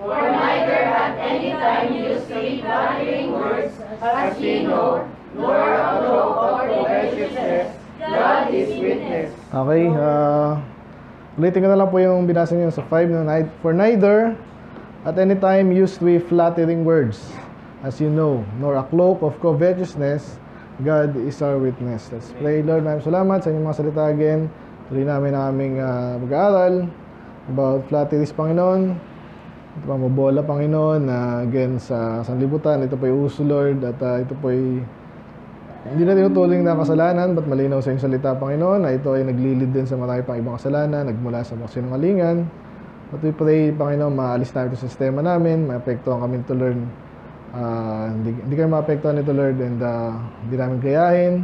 For neither at any time used three flattering words, as ye know, nor a cloak of covetousness. God is witness. Okay, uh, ulitin ko na lang po yung binasa niyo sa 5 no? Ni- For neither at any time used we flattering words, as you know, nor a cloak of covetousness, God is our witness. Let's pray, Lord. Maraming salamat sa inyong mga salita again. Tuloy namin ang aming uh, mag-aaral about flatteries, Panginoon. Ito pa Panginoon, na again sa sanlibutan. Ito po yung uso, Lord, at uh, ito po ay hindi na tinutuling na kasalanan, ba't malinaw sa iyong salita, Panginoon, na ito ay naglilid din sa marami pang ibang kasalanan, nagmula sa mga sinungalingan. But we pray, Panginoon, maalis namin sa sistema namin, maapektuhan kami to learn. Uh, hindi, hindi kayo maapektuhan nito, Lord, and uh, hindi namin gayahin.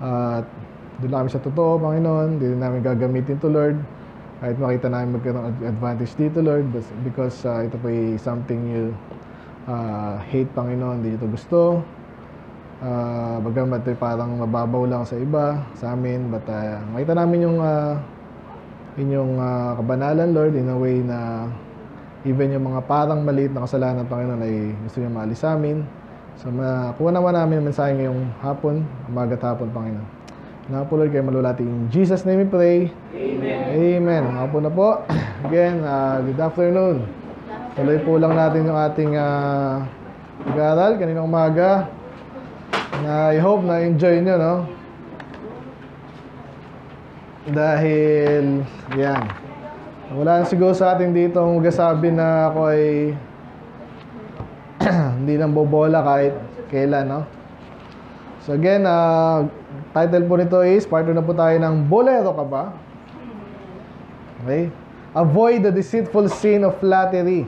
At doon namin sa totoo, Panginoon, hindi namin gagamitin to, Lord. Kahit makita namin magkaroon advantage dito, Lord, because uh, ito po ay something you uh, hate, Panginoon, hindi ito gusto. Uh, bagamat eh, parang mababaw lang sa iba, sa amin, but uh, makita namin yung uh, inyong uh, kabanalan, Lord, in a way na even yung mga parang maliit na kasalanan, Panginoon, ay gusto niyo maalis sa amin. So, makuha naman namin ang mensahe ngayong hapon, umagat hapon, Panginoon. Na po, Lord, kayo malulati. In Jesus' name we pray. Amen. Amen. Ako na po. Again, uh, good afternoon. Tuloy po lang natin yung ating uh, pag-aaral kaninang umaga na I hope na enjoy nyo, no? Dahil, yan. Wala siguro sa atin dito ang magasabi na ako ay hindi lang bobola kahit kailan, no? So again, uh, title po nito is, partner na po tayo ng Bolero ka ba? Okay? Avoid the deceitful sin of flattery.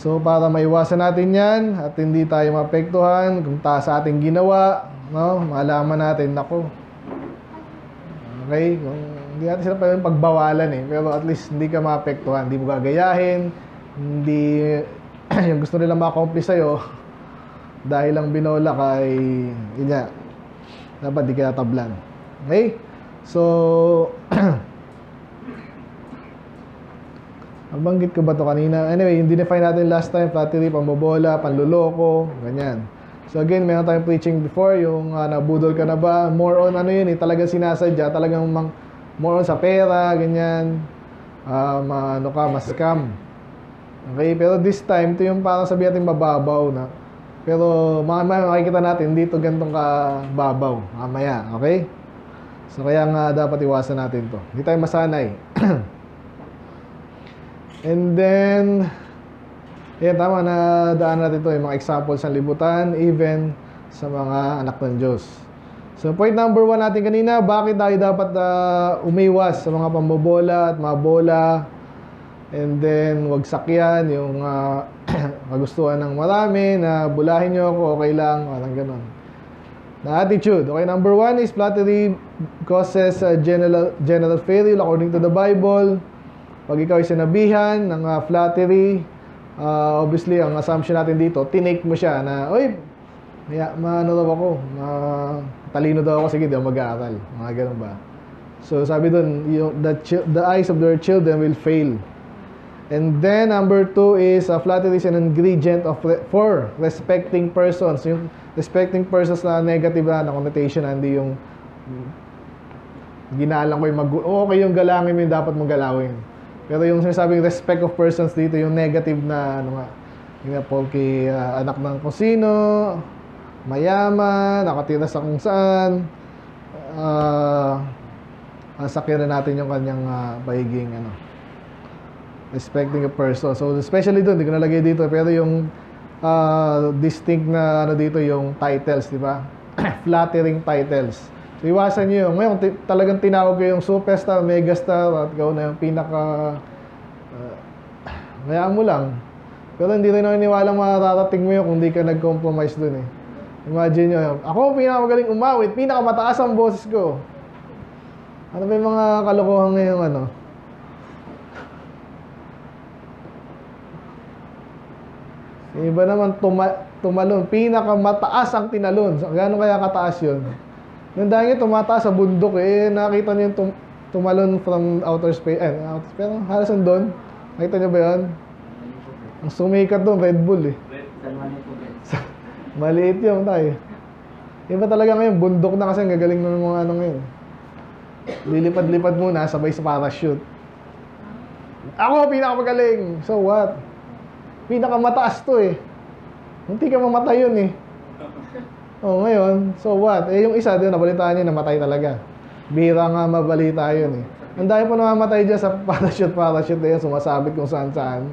So para maiwasan natin yan at hindi tayo maapektuhan kung ta sa ating ginawa, no? Malaman natin, nako. Okay? Kung hindi natin sila pwedeng pagbawalan eh. Pero at least hindi ka maapektuhan. Hindi mo gagayahin. Hindi yung gusto nila ma-accomplish sa'yo dahil lang binola ka ay nga, dapat di ka tablan. Okay? So, Nabanggit ko ba to kanina? Anyway, yung dinefine natin last time, flattery, pambobola, panluloko, ganyan. So again, meron tayong preaching before, yung uh, nabudol ka na ba? More on ano yun eh, talagang sinasadya, talagang mang, more on sa pera, ganyan. Um, ano ka, mas scam. Okay, pero this time, ito yung parang sabi natin mababaw na. Pero mamaya makikita natin, dito gantong kababaw. Mamaya, okay? So kaya nga dapat iwasan natin to. Hindi tayo masanay. And then, yan, tama na daan natin ito, yung mga examples ng libutan, even sa mga anak ng Diyos. So, point number one natin kanina, bakit tayo dapat uh, umiwas sa mga pambobola at mga bola, and then, wag sakyan, yung uh, kagustuhan ng marami, na bulahin nyo ako, okay lang, parang ganun. Na attitude. Okay, number one is flattery causes uh, general, general failure according to the Bible. Pag ikaw ay sinabihan ng uh, flattery, uh, obviously, ang assumption natin dito, tinake mo siya na, oy, maya, maano daw ako, ma, talino daw ako, sige, daw mag-aaral. Mga ganun ba? So, sabi yung, the, the eyes of their children will fail. And then, number two is, uh, flattery is an ingredient of for respecting persons. Yung respecting persons na negative na, na connotation, hindi yung ginalang ko yung mag... Okay yung galangin mo yung dapat mong galawin. Pero yung sinasabing respect of persons dito, yung negative na ano nga, yung kay uh, anak ng kusino, mayaman, nakatira sa kung saan, uh, sakyan na natin yung kanyang uh, pahiging ano, respecting a person. So, especially doon, hindi ko nalagay dito, pero yung uh, distinct na ano dito, yung titles, di ba? Flattering titles. So, iwasan nyo yung, ngayon, talagang tinawag ko yung superstar, megastar, at ikaw na yung pinaka, uh, hayaan mo lang. Pero hindi rin ako iniwalang mararating mo yun kung hindi ka nag-compromise dun eh. Imagine nyo, ako ang pinakamagaling umawit, pinakamataas ang boses ko. Ano ba yung mga kalokohan ngayong ano? Yung iba naman tuma tumalon, pinakamataas ang tinalon. So, gaano kaya kataas yun? Yung dahil tumataas sa bundok eh, nakita niyo yung tum tumalon from outer space, eh, outer space, pero halos doon, Nakita niyo ba yun? Ang sumikat doon, Red Bull eh. Maliit yung tayo. Iba talaga ngayon, bundok na kasi ang gagaling ng mga ano ngayon. Lilipad-lipad muna, sabay sa parachute. Ako, pinakamagaling! So what? Pinakamataas to eh. Hindi ka mamatay yun eh. Oh, ngayon, so what? Eh, yung isa din, nabalitaan niya, namatay talaga. Bira nga mabalita yun eh. Ang dami po namamatay dyan sa parachute-parachute na yan, sumasabit kung saan-saan.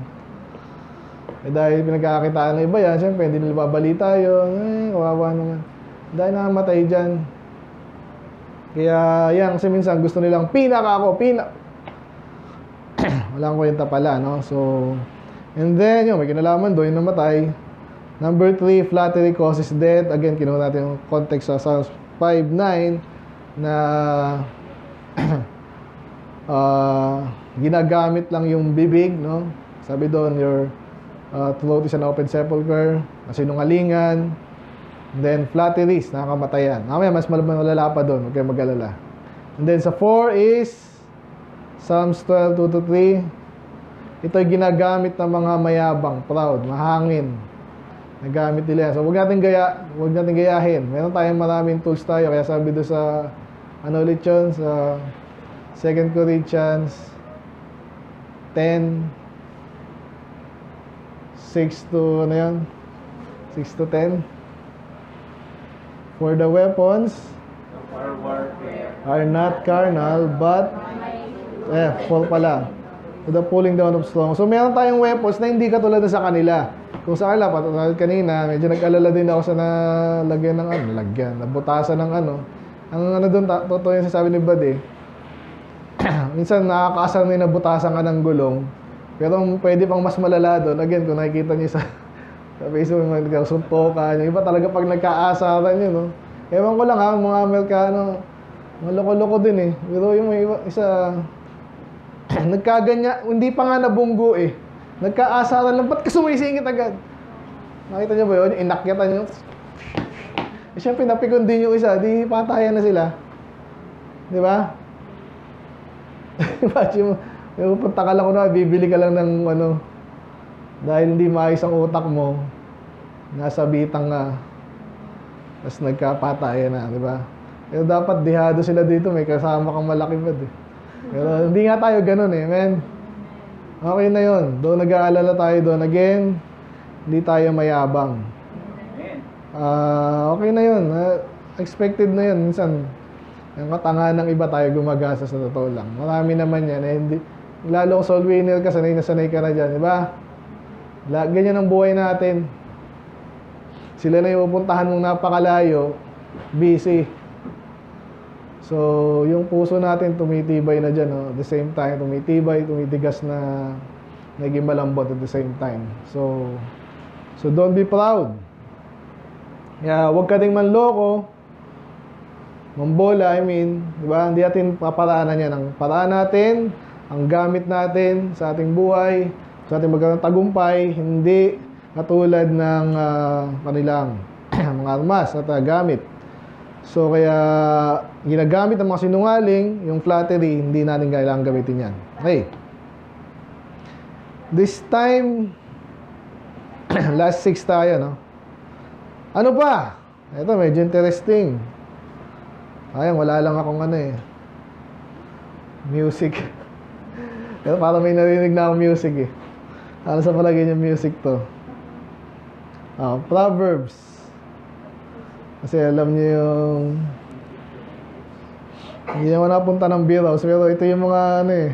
Eh dahil pinagkakakitaan ng iba yan, siyempre hindi nila babalita yun. Eh, kawawa naman. Dahil nakamatay dyan. Kaya yan, kasi minsan gusto nilang pinaka ako, pina... Walang kwenta pala, no? So, and then, yun, may kinalaman doon, yung namatay. Number three, flattery causes death. Again, kinuha natin yung context sa Psalms 5.9 na ah, ginagamit lang yung bibig, no? Sabi doon, your uh, throat is an open sepulcher, sinungalingan, then flatteries, nakakamatayan. Mamaya, mas mal- malala pa doon, huwag kayong mag-alala. And then sa 4 is Psalms 12, 2 to 3. Ito ay ginagamit ng mga mayabang, proud, mahangin. Nagamit nila yan. So, huwag natin gaya, huwag natin gayahin. Meron tayong maraming tools tayo. Kaya sabi doon sa, ano ulit yun, sa 2 Corinthians 10, 6 to, ano yan? 6 to 10. For the weapons are not carnal, but, eh, fall pala. To the pulling down of strong. So, meron tayong weapons na hindi katulad na sa kanila. Kung sa kanila, patulad kanina, medyo nag-alala din ako sa nalagyan ng ano, lagyan, nabutasan ng ano. Ang ano doon, totoo yung sasabi ni Bad eh. Minsan nakakaasar na yung nabutasan ka ng gulong. Pero pwede pang mas malala doon. Again, kung nakikita niyo sa, sa Facebook, mga nagkasuntokan. Yung iba talaga pag nagkaasaran yun, no? Ewan ko lang ha, mga Amerikano, mga loko-loko din eh. Pero yung may iba, isa, nagkaganya, hindi pa nga nabunggo eh. Nagkaasaran lang, ba't ka sumisingit agad? Nakita niyo ba yun? Yung Inakyatan niyo. Eh, syempre, napikon din yung isa, di patayan na sila. Di ba? Imagine mo, may pupunta ka lang na, bibili ka lang ng ano, dahil hindi maayos ang utak mo, nasa bitang nga, tapos nagkapatayan na, di ba? Pero dapat dihado sila dito, may kasama kang malaki ba eh. Pero hindi nga tayo ganun eh, men. Okay na yon. Doon nag-aalala tayo doon. Again, hindi tayo mayabang. Ah, okay na yun. Ah, expected na yun. Minsan, yung katangahan ng iba tayo gumagasa sa totoo lang. Marami naman yan. Eh, hindi, lalo kung soul winner ka, sanay na sanay ka na dyan. Di ba? La, ganyan ang buhay natin. Sila na yung pupuntahan mong napakalayo, busy. So, yung puso natin tumitibay na dyan. No? The same time, tumitibay, tumitigas na naging malambot at the same time. So, so don't be proud. Kaya huwag ka ding manloko. Mambola, I mean, di ba? Hindi natin paparaanan yan. Ang paraan natin, ang gamit natin sa ating buhay, sa ating magandang tagumpay, hindi katulad ng ah, kanilang mga armas at ah, gamit. So, kaya ginagamit ng mga sinungaling, yung flattery, hindi natin kailangan gamitin yan. Okay. This time, last six tayo, no? Ano pa? Ito, medyo interesting. Ayun, wala lang akong ano eh. Music. Pero parang may narinig na akong music eh. Ano sa palagay niya music to? Ah, Proverbs. Kasi alam niyo yung... Hindi naman napunta ng beer house, pero ito yung mga ano eh.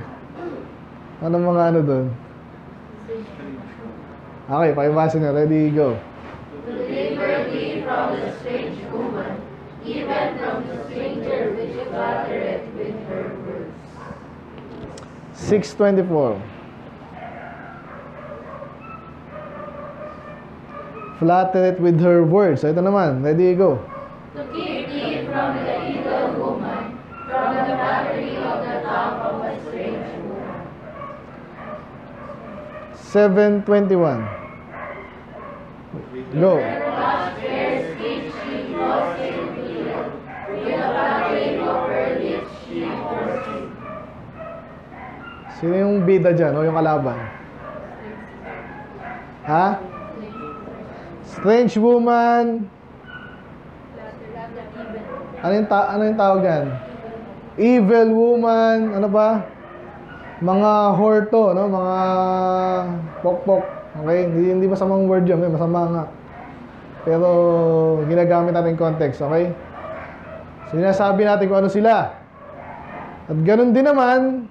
Ano mga ano doon? Okay, pakibasa na. Ready, go. Deliver thee from the strange woman, even from the stranger which flattereth with her words. 624. Flatter it with her words. So, ito naman. Ready, go. To keep thee from the evil woman, from the flattery of the tongue of a strange woman. 721. Go. Sino yung bida dyan o yung kalaban? Ha? Strange woman. Ano yung, ta- ano yung tawag yan? Evil woman. Ano ba? Mga horto, no? Mga pokpok. Okay? Hindi, hindi masamang word yun. May masama nga. Pero ginagamit natin context. Okay? Sinasabi natin kung ano sila. At ganun din naman,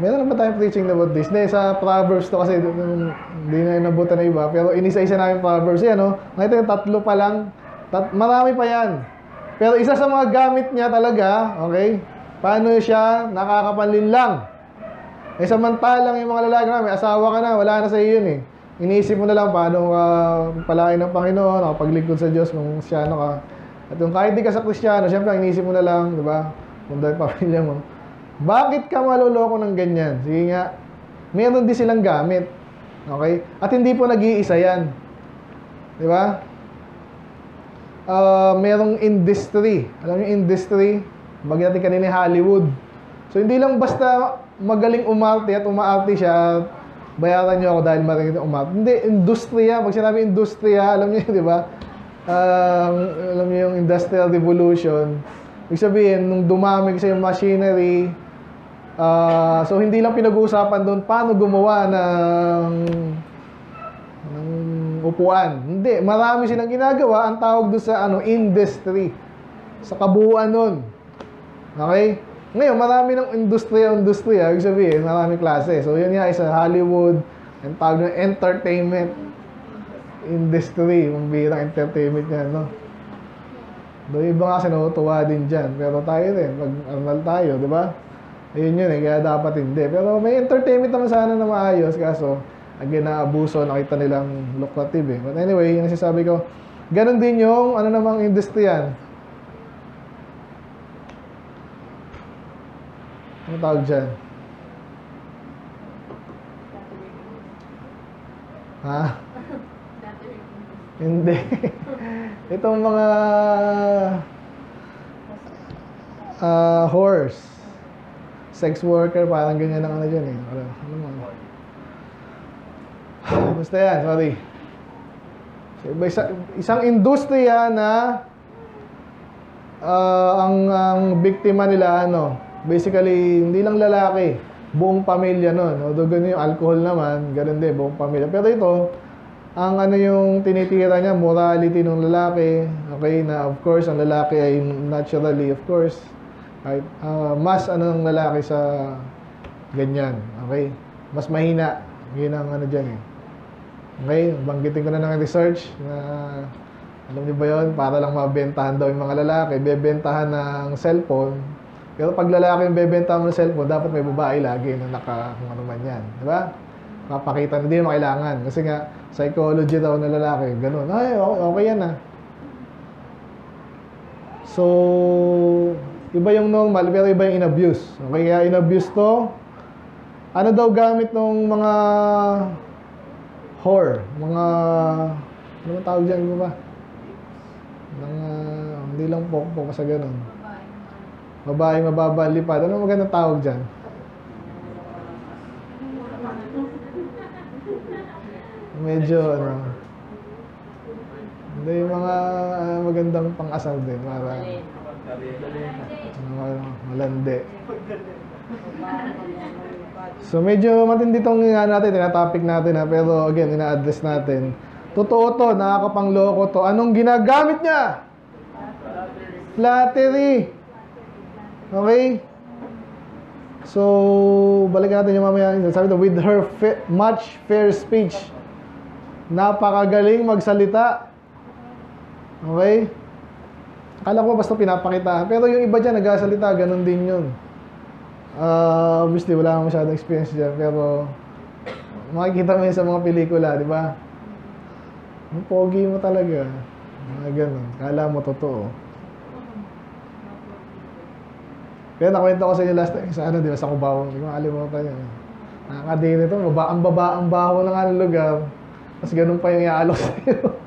meron na ba tayong preaching about this? Hindi, sa Proverbs to kasi hindi na inabutan na iba. Pero inisa-isa namin Proverbs. Yan, no? Nakita yung tatlo pa lang. Tat- marami pa yan. Pero isa sa mga gamit niya talaga, okay? Paano siya nakakapanlin lang? Eh samantalang yung mga lalaki na, may asawa ka na, wala na sa iyo yun eh. Iniisip mo na lang paano ka palain ng Panginoon, nakapaglikod sa Diyos kung siyano ka. At kung kahit di ka sa Kristiyano, syempre ang iniisip mo na lang, di ba? Kung dahil pamilya mo. Bakit ka maloloko ng ganyan? Sige nga, meron din silang gamit. Okay? At hindi po nag-iisa yan. Di ba? uh, merong industry. Alam niyo industry? Bagay natin kanina Hollywood. So, hindi lang basta magaling umarte at umaarte siya, bayaran niyo ako dahil magaling umarte. Hindi, industriya. Pag sinabi industriya, alam niyo, di ba? Um, alam niyo yung industrial revolution. Ibig sabihin, nung dumami kasi yung machinery, ah, so hindi lang pinag-uusapan doon paano gumawa ng ng upuan. Hindi, marami silang ginagawa. Ang tawag doon sa ano, industry. Sa kabuuan nun. Okay? Ngayon, marami ng industriya, industriya. Ibig sabihin, marami klase. So, yun nga, isa Hollywood. Ang tawag ng entertainment industry. Ang birang entertainment niya, no? Do iba nga sinutuwa din dyan. Pero tayo rin, pag arnal tayo, di ba? Ayun yun eh, kaya dapat hindi. Pero may entertainment naman sana na maayos. Kaso, ang ginaabuso, nakita nilang lucrative eh. But anyway, yung nasasabi ko, ganun din yung ano namang industry yan. Ano tawag dyan? Ha? Hindi. Itong mga ah horse. Sex worker, parang ganyan ang ano dyan eh. Ano, ano mo? Basta yan, sorry. Isa, isang industriya na ah, ang, ang biktima nila, ano, basically, hindi lang lalaki, buong pamilya nun. Although ganun yung alcohol naman, ganun din, buong pamilya. Pero ito, ang ano yung tinitira niya, morality ng lalaki, okay, na of course, ang lalaki ay naturally, of course, kahit, ah, mas ano ng lalaki sa ganyan, okay? Mas mahina, yun ang ano dyan eh. Okay, banggitin ko na ng research na alam niyo ba yon para lang mabentahan daw yung mga lalaki, bebentahan ng cellphone. Pero pag lalaki yung bebentahan ng cellphone, dapat may babae lagi na naka kung ano man yan. Di ba? Papakita na mo kailangan. Kasi nga, psychology daw ng lalaki, ganun. Ay, okay, okay yan ah. So, iba yung normal, pero iba yung in-abuse. Okay, kaya in-abuse to, ano daw gamit ng mga whore, mga ano ba tawag dyan, iba ba? Mga, hindi lang pokpok sa ganun. Babaeng mababalipad. Ano magandang tawag dyan? Medyo, ano, hindi mga ah, magandang pang-asal din. Para, malandi. So medyo matindi tong nga natin, tinatopic natin ha, pero again, ina-address natin. Totoo to, nakakapangloko to. Anong ginagamit niya? Flattery. Okay? So, balikan natin yung mamaya. Sabi to, with her fa- much fair speech, napakagaling magsalita. Okay? Akala ko basta pinapakitaan. Pero yung iba dyan, nagsasalita, ganun din yun. Uh, obviously, wala akong masyadong experience dyan, pero makikita mo yun sa mga pelikula, di ba? Ang pogi mo talaga. Mga ganun. Kala mo totoo. Kaya nakwento ko sa inyo last time, sa ano, di ba, sa Cubao. Hindi ko makalimutan yun. Nakakadin ito, baba, ang baba, ang baho ng ano lugar. Tapos ganun pa yung iaalok sa'yo.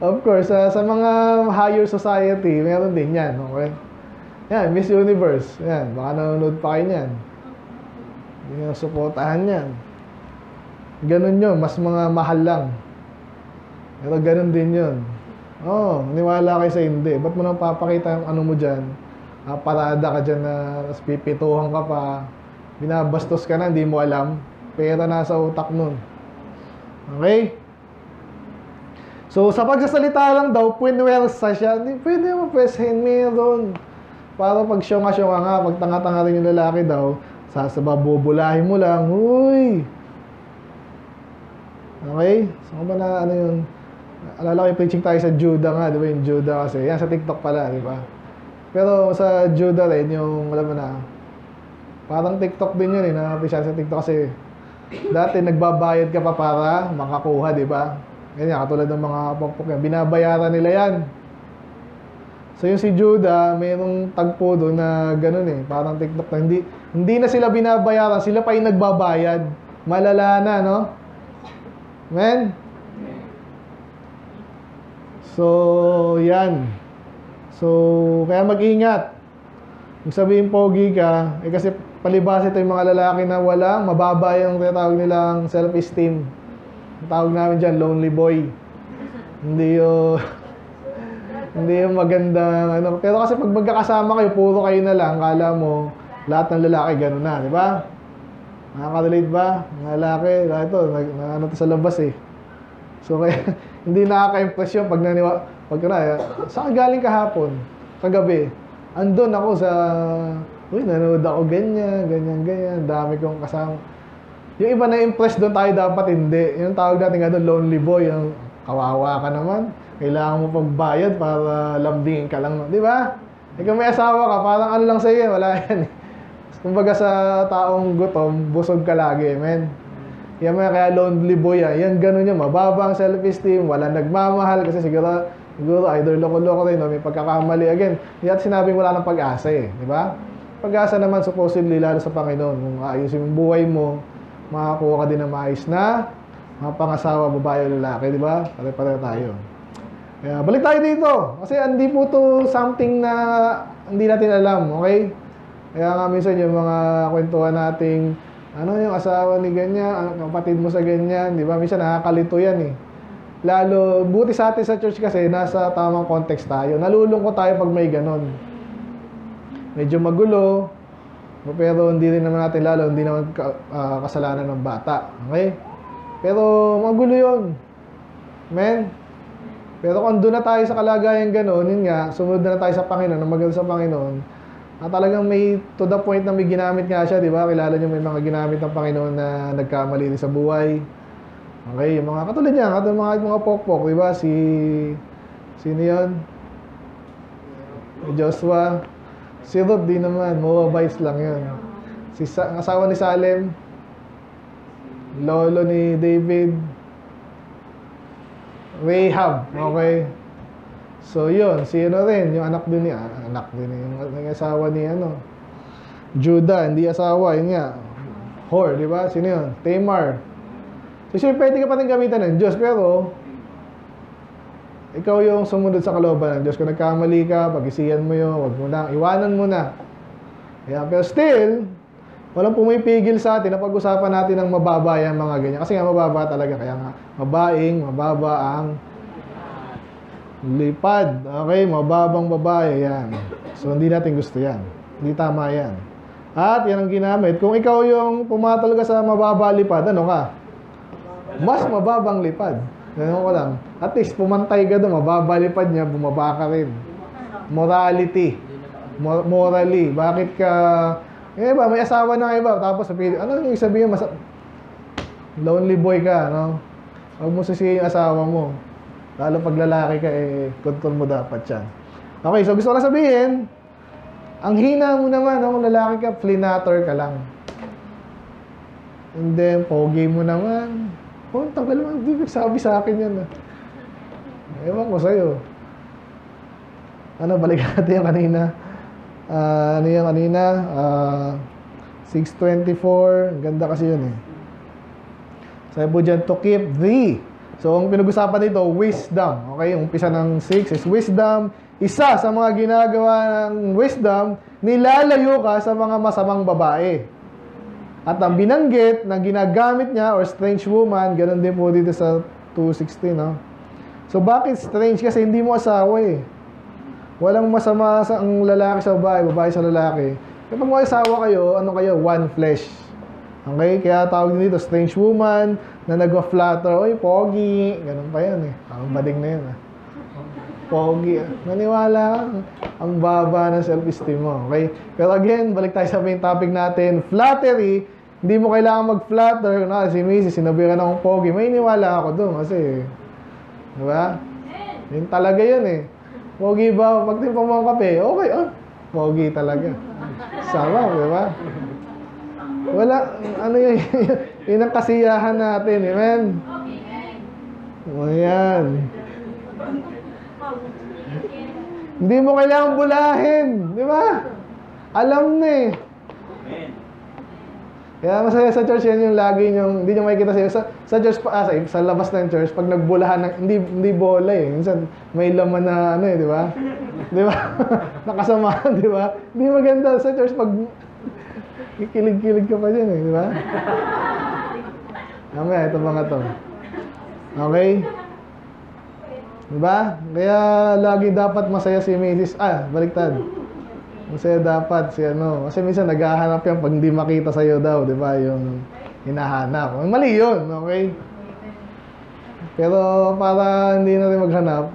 of course, sa sa mga higher society, meron din yan, okay? Yan, Miss Universe. Yan, baka nanonood pa kayo niyan. Hindi nyo supportahan yan. Ganun yun, mas mga mahal lang. Pero ganun din yun. Oo, oh, niwala kayo sa hindi. Ba't mo nang papakita yung ano mo dyan? Ah, parada ka dyan na tapos pipituhan ka pa. Binabastos ka na, hindi mo alam. Pera nasa utak nun. Okay? So, sa pagsasalita lang daw, puwersa siya. Hindi, pwede mo pwesahin meron. Para pag syonga-syonga nga, pag tanga-tanga rin yung lalaki daw, sasababubulahin mo lang, Uy! Okay? So, ba na, ano yun? Alala ko yung preaching tayo sa Judah nga, di ba yung Judah kasi. Yan, sa TikTok pala, di ba? Pero sa Judah rin, yung, alam mo na, parang TikTok din yun eh, na-appreciate sa TikTok kasi dati nagbabayad ka pa para makakuha, di ba? Ganyan, katulad ng mga pokpok yan. Binabayaran nila yan. So yung si Judah, mayroong tagpo doon na ganun eh, parang TikTok na hindi, hindi na sila binabayaran, sila pa yung nagbabayad. Malala na, no? Men? So, yan. So, kaya mag-ingat. Kung sabihin pogi ka, eh kasi palibas ito yung mga lalaki na walang mababa yung tinatawag nilang self-esteem. Tawag namin dyan, lonely boy. Hindi yung... hindi yung magandang ano. Pero kasi pag magkakasama kayo, puro kayo na lang, kala mo, lahat ng lalaki gano'n na, di ba? Nakaka-relate ba? Mga lalaki, lahat ito, nag, na, ano to sa labas eh. So kaya, hindi nakaka-impress yun pag naniwa, pag na, saan ka galing kahapon? Kagabi. Andun ako sa, uy, nanood ako ganyan, ganyan, ganyan, dami kong kasama. Yung iba na impress doon tayo dapat hindi. Yung tawag natin nga doon, lonely boy, yung kawawa ka naman. Kailangan mo pagbayad para lambingin ka lang. Di ba? Ikaw may asawa ka, parang ano lang sa'yo, wala yan eh. Kumbaga sa taong gutom, busog ka lagi, men. Yan mga kaya lonely boy yan. Yan ganun yan, mababa ang self-esteem, wala nagmamahal kasi siguro, siguro either loko-loko rin, no? may pagkakamali. Again, natin sinabing wala ng pag-asa eh, di ba? Pag-asa naman supposedly lalo sa Panginoon. Kung ayusin yung buhay mo, makakuha ka din ng maayos na mga pangasawa, babae o lalaki, di ba? Pare-pareho tayo. Kaya balik tayo dito. Kasi hindi po to something na hindi natin alam, okay? Kaya nga minsan yung mga kwentuhan nating ano yung asawa ni ganyan, ang kapatid mo sa ganyan, di ba? Minsan nakakalito yan eh. Lalo, buti sa atin sa church kasi nasa tamang context tayo. Nalulungkot tayo pag may ganon. Medyo magulo, pero hindi rin naman natin lalo, hindi naman ka, ah, kasalanan ng bata. Okay? Pero magulo yun. Men. Pero kung doon na tayo sa kalagayan gano'n, yun nga, sumunod na, na tayo sa Panginoon, na sa Panginoon, na talagang may, to the point na may ginamit nga siya, di ba? Kilala niyo may mga ginamit ng Panginoon na nagkamali rin sa buhay. Okay, yung mga katulad niya, katulad mga, mga pokpok, di ba? Si, sino yun? Joshua. Si Ruth, di naman, Moabites lang yun. Si Sa- ang asawa ni Salem, lolo ni David, Rahab, okay? So, yun, si ano rin, yung anak din ni, ah, anak din ni, yung, asawa ni ano, Judah, hindi asawa, yun nga, Hor, di ba? Sino yun? Tamar. So, sure, pwede ka pa rin gamitan ng Diyos, pero, ikaw yung sumunod sa kalooban ng Diyos. Kung nagkamali ka, pag-isiyan mo yun, wag mo na, iwanan mo na. Kaya, pero still, walang pumipigil sa atin na pag-usapan natin ng mababa yan mga ganyan. Kasi nga mababa talaga. Kaya nga, mabaing, mababa ang lipad. Okay, mababang babae yan. So, hindi natin gusto yan. Hindi tama yan. At yan ang ginamit. Kung ikaw yung pumatol ka sa mababa lipad, ano ka? Mas mababang lipad. Ganun ko lang. At least, pumantay ka doon, mababa lipad niya, bumaba ka rin. Morality. Mo- morally. Bakit ka... Eh ba, may asawa na iba. Tapos sabihin, ano yung sabihin? Mas... Lonely boy ka, no? Huwag mo sisihin yung asawa mo. Lalo pag lalaki ka, eh, control mo dapat yan. Okay, so gusto ko lang sabihin, ang hina mo naman, no? kung lalaki ka, flinator ka lang. And then, pogi mo naman. Oh, ang tagal mo, hindi sabi sa akin yan. Ah. Ewan ko sa'yo. Ano, balik natin yung kanina. Ah, ano yung kanina? Ah, 624. Ang ganda kasi yun eh. Sabi po dyan, to keep thee. So, ang pinag-usapan dito, wisdom. Okay, yung umpisa ng 6 is wisdom. Isa sa mga ginagawa ng wisdom, nilalayo ka sa mga masamang babae. At ang binanggit na ginagamit niya or strange woman, ganun din po dito sa 2.16, no? So bakit strange? Kasi hindi mo asawa eh. Walang masama sa ang lalaki sa babae, babae sa lalaki. Kapag may asawa kayo, ano kayo? One flesh. Okay? Kaya tawag dito, strange woman na nagwa-flatter. Oy, pogi. Ganun pa yan eh. Parang bading na yun ah. Pogi. Naniwala. Ang baba ng self-esteem mo. Okay? Pero again, balik tayo sa main topic natin. Flattery. Hindi mo kailangan mag-flatter. Na, si Mrs. sinabihan akong pogi. May iniwala ako doon kasi Di ba? Yun talaga yun eh. Pogi ba? Pag timpang mo ang kape, okay, oh. Pogi talaga. Sarap, di ba? Wala, ano yun, yun ang kasiyahan natin, amen? O yan. Hindi mo kailangan bulahin, di ba? Alam na eh. Kaya masaya sa church yan yung lagi yung hindi nyo makikita sa sa, sa church pa, ah, sa, sa labas ng church pag nagbulahan ng hindi hindi bola eh. Minsan may laman na ano eh, di ba? Di ba? Nakasamahan, di ba? Hindi maganda sa church pag kikilig-kilig ka pa dyan eh, di ba? Mamaya, ito mga to. Okay? Di ba? Kaya lagi dapat masaya si Mrs. Ah, baliktad. Masaya dapat si ano. Kasi minsan naghahanap yan pag hindi makita sa'yo daw, di ba? Yung hinahanap. Mali yun, okay? Pero para hindi na rin maghanap,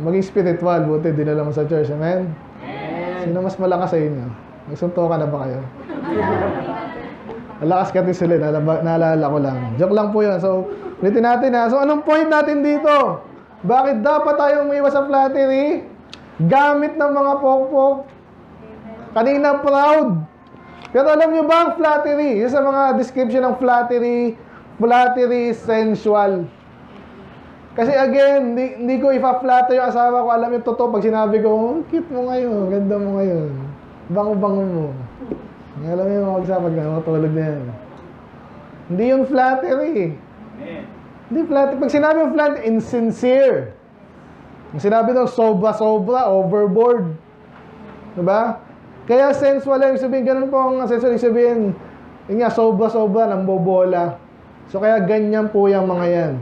maging spiritual, buti dinala mo sa church. Amen? Sino mas malakas sa inyo? Nagsuntukan na ba kayo? Malakas ka sila, naalala ko lang. Joke lang po yun. So, ulitin natin ha. So, anong point natin dito? Bakit dapat tayong umiwas sa flattery? Gamit ng mga pokpok. Kanina proud. Pero alam nyo ba ang flattery? Yung sa mga description ng flattery, flattery sensual. Kasi again, hindi, hindi ko ipa-flatter yung asawa ko. Alam yung totoo pag sinabi ko, oh, cute mo ngayon, ganda mo ngayon. Bango-bango mo. Alam mo yung mga pag nakatulog na yan. Hindi yung flattery. Hindi flattery. Pag sinabi yung flattery, insincere. Yung sinabi ng sobra-sobra, overboard. Diba? Kaya sensual, ibig sabihin, ganun po ang sensual, ibig sabihin, yun nga, sobra-sobra, nambobola. So kaya ganyan po yung mga yan.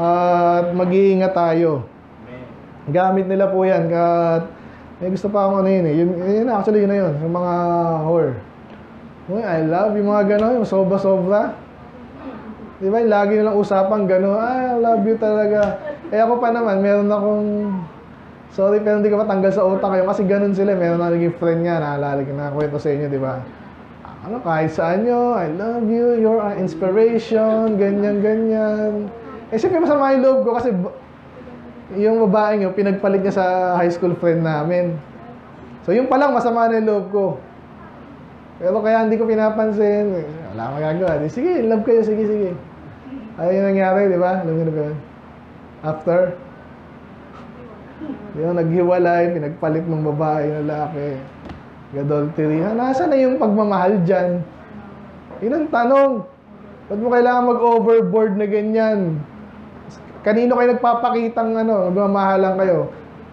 At mag-iingat tayo. Gamit nila po yan. At may gusto pa akong ano yun eh. Yun, yun, actually, yun na yun. Yung mga whore. Uy, I love yung mga gano'n, yung sobra-sobra. Di ba, yung lagi nilang usapan gano'n, I love you talaga. Eh ako pa naman, meron akong, sorry pero hindi ko matanggal sa utak kayo kasi ganun sila. Meron na naging friend nga, naalala ko na kwento sa inyo, di ba? Ano, kahit saan nyo, I love you, you're an inspiration, ganyan, ganyan. Eh, siyempre masama yung loob ko kasi yung babae nyo, pinagpalit niya sa high school friend namin. So, yung pa lang, masama na yung loob ko. Pero kaya hindi ko pinapansin. Eh, Wala magagawa. Sige, love kayo. Sige, sige. Ayun yung nangyari, di ba? Alam niyo na ba yun? After, yung naghiwalay, pinagpalit ng babae, lalaki. Adultery. Nasa na yung pagmamahal dyan? Yun ang tanong. Ba't mo kailangan mag-overboard na ganyan? Kanino kayo nagpapakitang ano, magmamahalan kayo?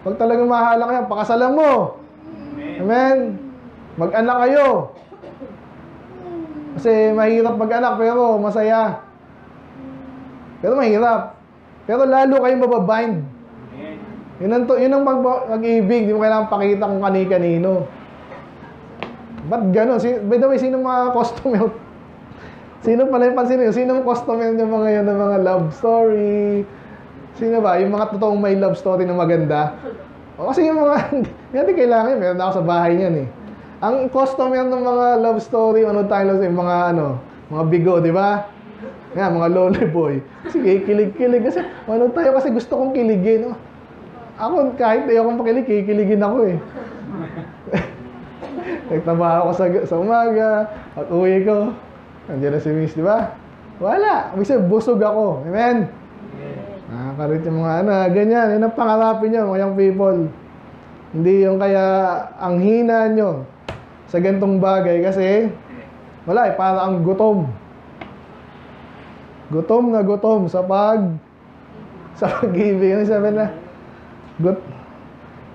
Pag talagang mahalan kayo, pakasalan mo. Amen. Mag-anak kayo. Kasi mahirap mag-anak pero masaya. Pero mahirap. Pero lalo kayong mababind. Yun ang, to, yun ang mag, mag-ibig. Di mo kailangan pakita kung kani-kanino. Ba't gano'n? Si, by the way, sino mga customer? Sino pala yung pansin nyo? Sino customer nyo mga yun ng mga love story? Sino ba? Yung mga totoong may love story na maganda? O kasi yung mga, hindi kailangan yun. Meron ako sa bahay niyan eh. Ang customer ng mga love story, ano tayo yung mga ano, mga bigo, di ba? Nga, mga lonely boy. Sige, kilig-kilig. Kasi, ano tayo kasi gusto kong kiligin. No? Ako, kahit ayaw kong pakilig, kikiligin ako eh. Nagtrabaho ko sa, sa umaga, at uwi ko. Nandiyan na si Miss, di ba? Wala. Kasi busog ako. Amen? Nakakarit yung mga ano, ganyan. Yun ang pangarapin nyo, mga young people. Hindi yung kaya ang hina nyo sa gantong bagay kasi wala eh, para ang gutom. Gutom na gutom sa pag sa pag-ibig. Ano sabi na? Gut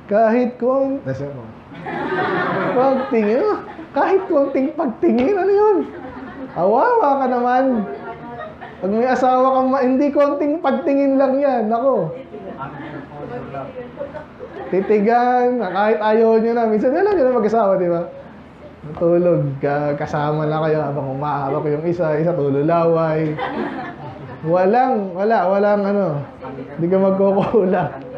kahit kung Nasa mo. Pagtingin, oh, kahit konting pagtingin, ano yun? Awawa ka naman. Pag may asawa ka, ma- hindi konting pagtingin lang yan. Ako. Titigan, kahit ayaw nyo na. Minsan, alam nyo na mag-asawa, di ba? Natulog, ka, kasama na kayo habang umahawak yung isa, isa tululaway. Walang, wala, walang ano. Hindi ka magkukulang.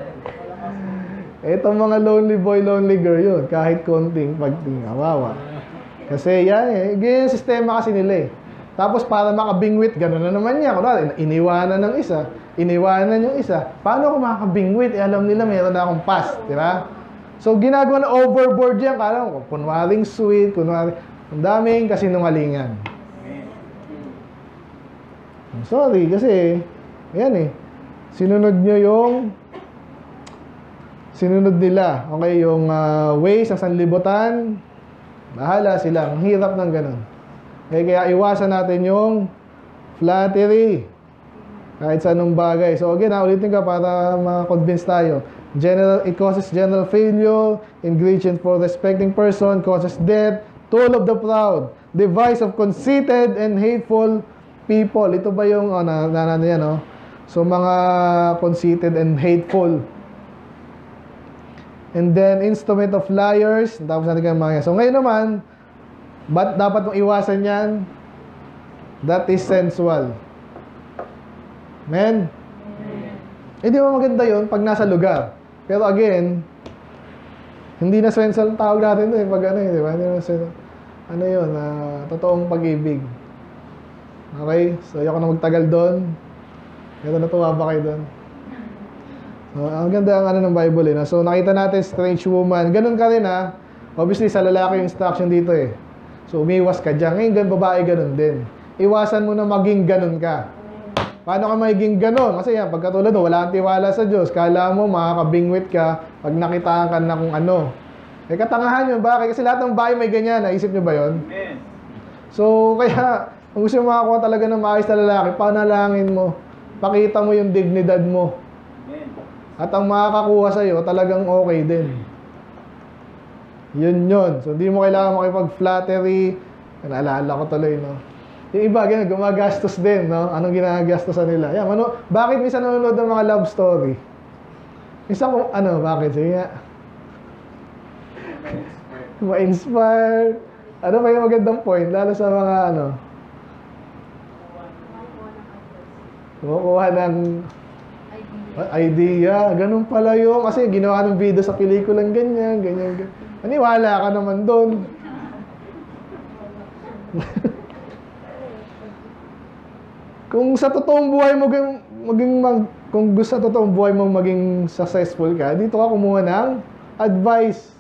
Itong mga lonely boy, lonely girl yun. Kahit konting pagtingin, awawa. Kasi yan eh, ganyan sistema kasi nila eh. Tapos para makabingwit, gano'n na naman niya. Kunwari, iniwanan ng isa, iniwanan yung isa. Paano ako makakabingwit? Eh, alam nila meron na akong past, di ba? So, ginagawa na overboard yan. Kala mo, kunwaring sweet, kunwari, ang daming kasinungalingan. I'm sorry, kasi, yan eh, sinunod nyo yung sinunod nila. Okay, yung ah, ways ng sanlibutan, bahala sila. Ang hirap ng ganun. Okay, kaya iwasan natin yung flattery. Kahit sa anong bagay. So again, ha, ulitin ka para ma-convince tayo. General, it causes general failure, ingredient for respecting person, causes death, tool of the proud, device of conceited and hateful people. Ito ba yung, oh, na, na, na, yan, oh? So, mga conceited and hateful And then, instrument of liars. Tapos natin kayo mga So, ngayon naman, ba't dapat mong iwasan yan? That is sensual. Men? Eh, di ba maganda yun pag nasa lugar? Pero again, hindi na sensual ang tawag natin doon eh. Pag ano eh, di ba? Hindi na sensual. Ano yun? ah, totoong pag-ibig. Okay? So, ayoko na magtagal doon. Pero natuwa ba kayo doon? So, ang ganda ang ano ng Bible eh. no? So nakita natin strange woman. Ganun ka rin ha. Obviously sa lalaki yung instruction dito eh. So umiwas ka dyan. Ngayon gan babae ganun din. Iwasan mo na maging ganun ka. Paano ka magiging ganun? Kasi yan, pagkatulad mo, wala kang tiwala sa Diyos. Kala mo makakabingwit ka pag nakitaan ka na kung ano. Eh katangahan yun. Bakit? Kasi lahat ng bahay may ganyan. Naisip nyo ba yun? So, kaya, kung gusto mo makakuha talaga ng maayos na lalaki, panalangin mo. Pakita mo yung dignidad mo. At ang makakakuha sa'yo, talagang okay din. Yun yun. So, hindi mo kailangan makipag-flattery. Naalala ko tuloy, no? Yung iba, ganyan, gumagastos din, no? Anong ginagastos sa nila? Yan, ano, bakit minsan nanonood ng mga love story? Isa kung, ano, bakit? Sige nga. Ma-inspire. Ano pa yung magandang point? Lalo sa mga, ano, kumukuha ng idea. Ganun pala yung, kasi ginawa ng video sa pelikulang ganyan, ganyan, ganyan. Maniwala ka naman doon. kung sa totoong buhay mo maging, maging mag, kung gusto sa totoong buhay mo maging successful ka, dito ka kumuha ng advice.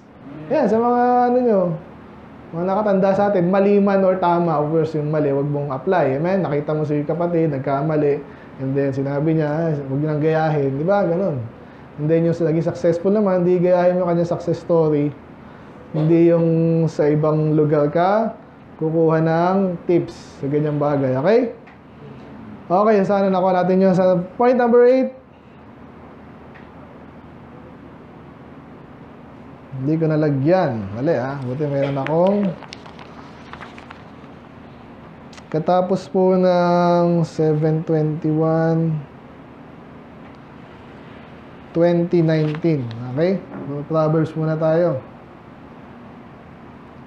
Yan, sa mga ano nyo, mga nakatanda sa atin, mali man or tama, of course yung mali, wag mong apply. Amen? Nakita mo iyong kapatid, nagkamali, and then sinabi niya, "Ay, huwag nang gayahin. Di ba? Ganon. And then yung naging successful naman, hindi gayahin mo kanyang success story. Hindi yung sa ibang lugar ka, kukuha ng tips sa ganyang bagay. Okay? Okay, sana nakuha natin yun sa point number 8. Hindi ko nalagyan. Mali ah. Buti meron akong katapos po ng 721 2019. Okay? Proverbs muna tayo.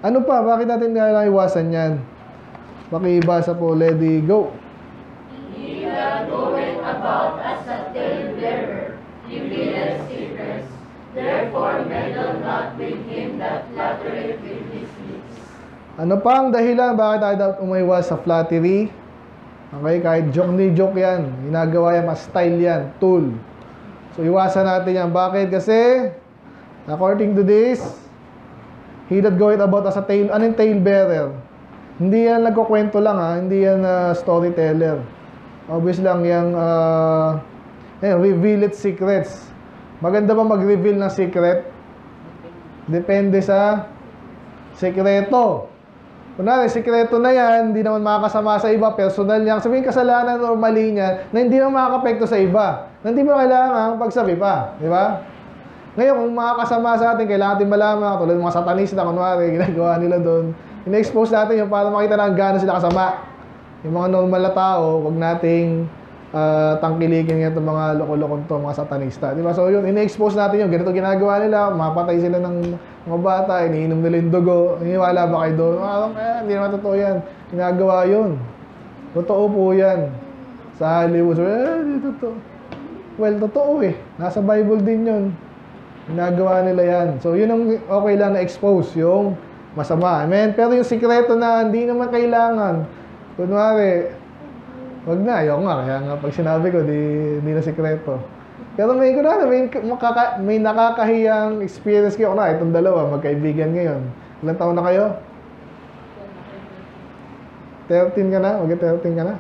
Ano pa? Bakit natin kailangan iwasan yan? Pakibasa po. Ready, go. He that goeth about Ano pa ang dahilan bakit tayo dapat umiwas sa flattery? Okay, kahit joke ni joke yan. Ginagawa yan, mas style yan, tool. So, iwasan natin yan. Bakit? Kasi, according to this, he that goeth about as a tale, ano yung tale bearer? Hindi yan nagkukwento lang ha, hindi yan ah, storyteller. Obvious lang yung uh, reveal it secrets. Maganda ba mag-reveal ng secret? Depende sa sekreto. Kunwari, sekreto na yan, hindi naman makakasama sa iba, personal niya. Sabihin kasalanan o mali niya na hindi naman makakapekto sa iba. Na hindi mo kailangan pagsabi pa. Di ba? Ngayon, kung makakasama sa atin, kailangan natin malaman, tulad ng mga satanista, kunwari, ginagawa nila doon. Ina-expose natin yung para makita na gano'n sila kasama. yung mga normal na tao, wag nating ah, tangkilikin nga itong mga loko-lokong to, mga satanista. Di ba? So yun, ini-expose natin yun. Ganito ginagawa nila, mapatay sila ng mga bata, iniinom nila yung dugo. Iniwala ba kayo doon? Ah, hindi naman totoo yan. Ginagawa yun. Totoo po yan. Sa Hollywood, eh, hindi totoo. Well, totoo eh. Nasa Bible din yun. Ginagawa nila yan. So, yun ang okay lang na expose, yung masama. Amen? Pero yung sikreto na hindi naman kailangan, kunwari, wag na, ayoko nga. Kaya nga pag sinabi ko, di, di na sikreto. Pero may, kunwari, may, makaka, may nakakahiyang experience kayo. Na, itong dalawa, magkaibigan ngayon. Ilang taon na kayo? 13 ka na? Mag-13 ka na?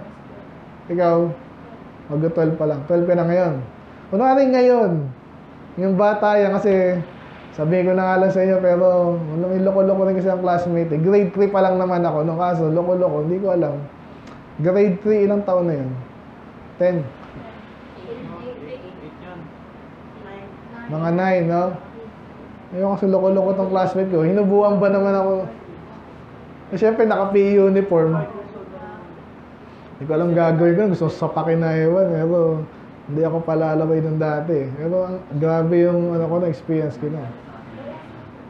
Ikaw? Mag-12 pa lang. 12 ka na ngayon. Kunwari ngayon, yung bata yan kasi sabihin ko na nga lang sa inyo pero may loko-loko rin kasi ang classmate. Eh. Grade 3 pa lang naman ako. No kaso, loko-loko, hindi ko alam. Grade 3, ilang taon na yun? 10. Mga 9, no? Ayun kasi loko-loko tong classmate ko. Hinubuan ba naman ako? Eh, syempre, naka-PE uniform. Hindi ko alam gagawin ko. Gusto ko sapakin na ewan. Pero, hindi ako palalabay nung dati. Pero, ang, grabe yung ano ko na experience ko na.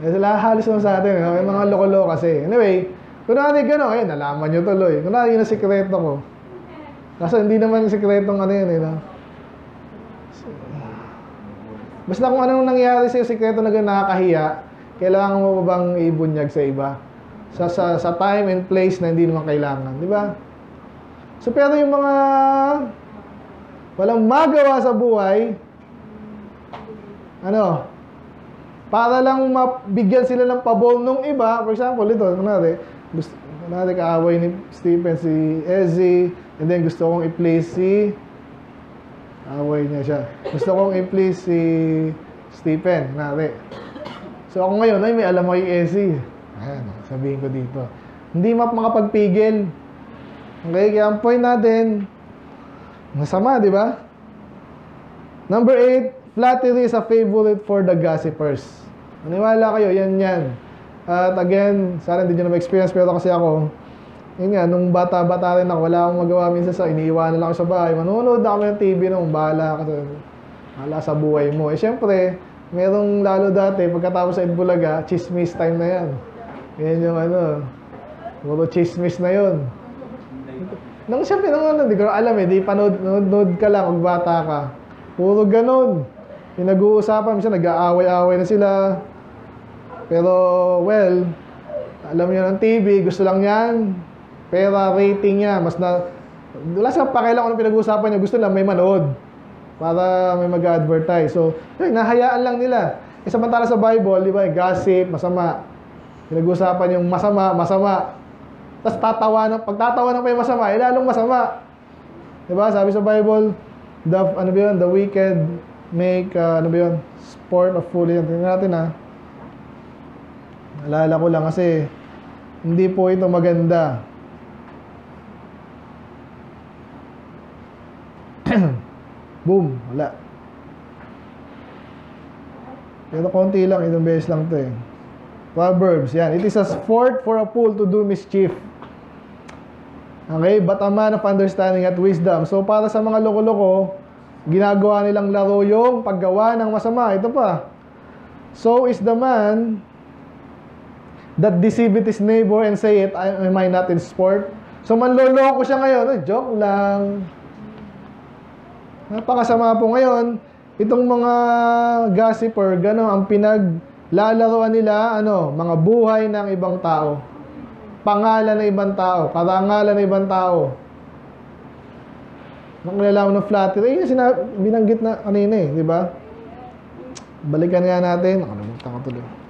Eh, sila halos naman sa atin. No? Yung mga loko-loko kasi. Anyway, kunwari gano'n, ayun, nalaman nyo tuloy. Kunwari yun ang sikreto ko. Kaso hindi naman yung sikretong ano yun, eh, no? Basta kung anong nangyari sa'yo, sikreto na ganun nakakahiya, kailangan mo ba bang ibunyag sa iba? Sa, sa, sa time and place na hindi naman kailangan, di ba? So, pero yung mga walang magawa sa buhay, ano, para lang mabigyan sila ng pabol nung iba, for example, ito, kunwari, gusto, kunwari kaaway ni Stephen si Ezzy, and then gusto kong i-place si Away niya siya. Gusto kong i-please si Stephen, nari. So ako ngayon, ay may alam ako yung AC. Ayan, sabihin ko dito. Hindi map makapagpigil. Okay, kaya ang point natin, masama, di ba? Number 8, flattery is a favorite for the gossipers. Maniwala kayo, yan yan. At again, sana hindi nyo na ma-experience, pero kasi ako, yun nga, nung bata-bata rin ako, wala akong magawa minsan sa iniiwanan lang ako sa bahay. Manonood kami ng TV nung bahala ka sa, bahala sa buhay mo. Eh, syempre, merong lalo dati, pagkatapos sa Itbulaga, chismis time na yan. Yan yung ano, puro chismis na yun. Nung syempre, nung ano, di ko alam eh, di panood, nanood ka lang, kung bata ka. Puro ganun. Yung nag-uusapan, minsan nag-aaway-aaway na sila. Pero, well, alam niyo ng TV, gusto lang yan. Pera, rating niya, mas na... Wala sa pakialam kung pinag-uusapan niya, gusto lang may manood. Para may mag-advertise. So, yun, nahayaan lang nila. E samantala sa Bible, di ba, gossip, masama. Pinag-uusapan yung masama, masama. Tapos tatawa ng, pag tatawa ng yung masama, eh lalong masama. Di ba, sabi sa Bible, the, ano ba yun, the wicked make, uh, ano ba yun, sport of foolish. Tingnan natin ha. Alala ko lang kasi, hindi po ito maganda. Boom, wala. Pero konti lang, itong beses lang to eh. Proverbs, yan. It is a sport for a fool to do mischief. Okay, but a man of understanding at wisdom. So, para sa mga loko-loko, ginagawa nilang laro yung paggawa ng masama. Ito pa. So is the man that deceiveth his neighbor and say it, am I not in sport? So, manloloko siya ngayon. Eh, joke lang. Napakasama po ngayon. Itong mga gossiper, gano'n, ang pinaglalaroan nila, ano, mga buhay ng ibang tao. Pangalan ng ibang tao. Karangalan ng ibang tao. Nakalalaman ng flattery. Eh, sinab- binanggit na kanina eh, di ba? Balikan nga natin. Nakalimutan ko tuloy.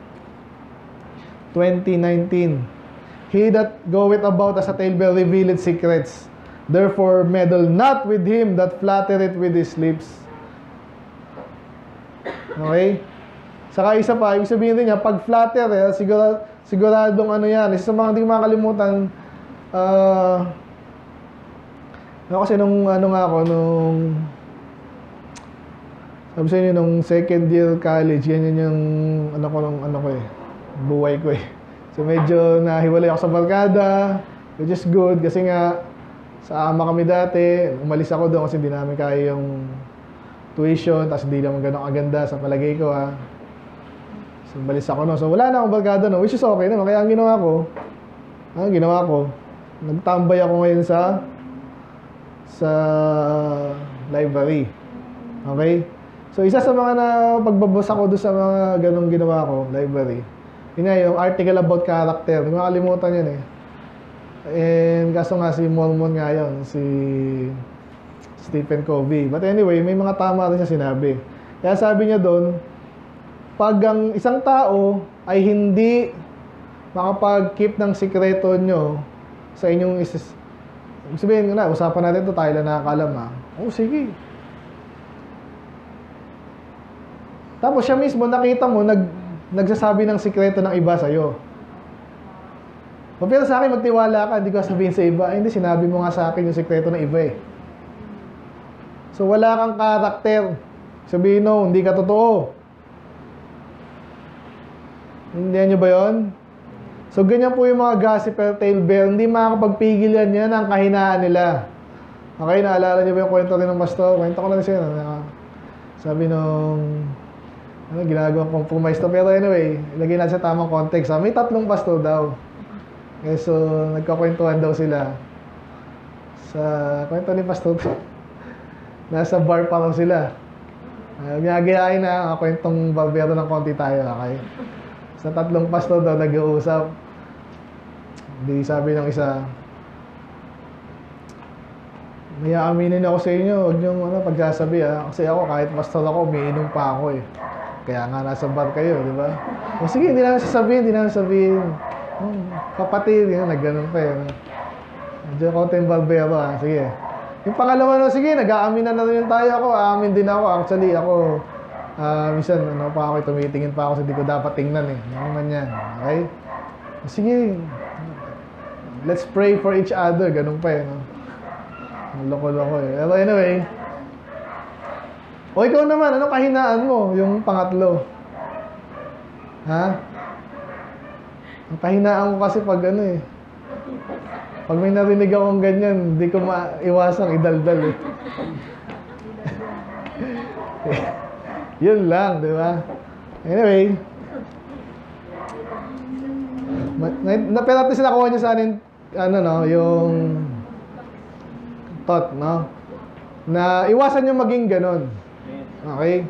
2019. He that goeth about as a talebearer revealeth secrets. Therefore, meddle not with him that flattereth with his lips. Okay? Saka isa pa, ibig sabihin din niya, pag flatter, eh, sigura, siguradong ano yan. Isa sa mga hindi ko makalimutan, ah, ako kasi nung ano nga ako, nung sabi sa inyo, nung second year college, yan yun yung ano ko, nung, ano ko eh, buhay ko eh. So medyo nahiwalay ako sa barkada, which is good kasi nga Sa ama kami dati, umalis ako doon kasi hindi namin kaya yung tuition, tapos hindi naman ganun aganda sa palagay ko ha. So, umalis ako noon. So, wala na akong barkada no, which is okay naman. Kaya ang ginawa ko, ang ginawa ko, nagtambay ako ngayon sa sa library. Okay? So, isa sa mga na pagbabasa ko doon sa mga ganong ginawa ko, library, yun nga, yung article about character. Hindi makalimutan yun eh. And kaso nga si Mormon nga yun, si Stephen Covey. But anyway, may mga tama rin siya sinabi. Kaya sabi niya doon, pag ang isang tao ay hindi makapag-keep ng sikreto nyo sa inyong isis... Sabihin na, usapan natin to tayo lang nakakalam ha. Oo, sige. Tapos siya mismo, nakita mo, nag, nagsasabi ng sikreto ng iba sa'yo. O, Pero sa akin, magtiwala ka, hindi ko sabihin sa iba, "Ay, hindi, sinabi mo nga sa akin yung sikreto ng iba eh. So, wala kang karakter. Sabihin no, hindi ka totoo. Hindi nyo ba yon? So, ganyan po yung mga gossiper, talebearer. Hindi makakapagpigil yan. Yan ang kahinaan nila. Okay, naalala niyo ba yung kwento rin ng pastor? Kwento ko lang siya. Sabi nung ano, ginagawang compromise to. Pero anyway, ilagay natin sa tamang context. Ha? May tatlong pastor daw. Eh, so, nagkakwentuhan daw sila. Sa kwento ni pastor, nasa bar pa lang sila. Uh, Ginagayain na, uh, kwentong barbero ng konti tayo. Okay? Sa tatlong pastor daw nag-uusap. Di sabi ng isa, may aaminin ako sa inyo, huwag niyong ano, pagsasabi ah. Kasi ako, kahit pastor ako, umiinom pa ako eh. Kaya nga nasa bar kayo, di ba? O sige, hindi namin sasabihin, hindi namin sasabihin. Oh, kapatid, yun, nagganon pa eh. Medyo konting barbero ah, sige. Yung pangalawa no, sige, nag-aamin na rin tayo ako, aamin din ako. Actually, ako, ah, minsan, ano pa ako, tumitingin pa ako sa di ko dapat tingnan eh. Ano man yan, okay? O sige, let's pray for each other, ganun pa eh. No? Loko-loko eh. Pero anyway, o ikaw naman, ano kahinaan mo? Yung pangatlo. Ha? Ang kahinaan ko kasi pag ano eh. Pag may narinig akong ganyan, hindi ko maiwasang idaldal eh. Yun lang, di ba? Anyway. Na, pero at least nakuha niya sa akin, ano no, yung thought, no? Na iwasan niyo maging ganun. Okay?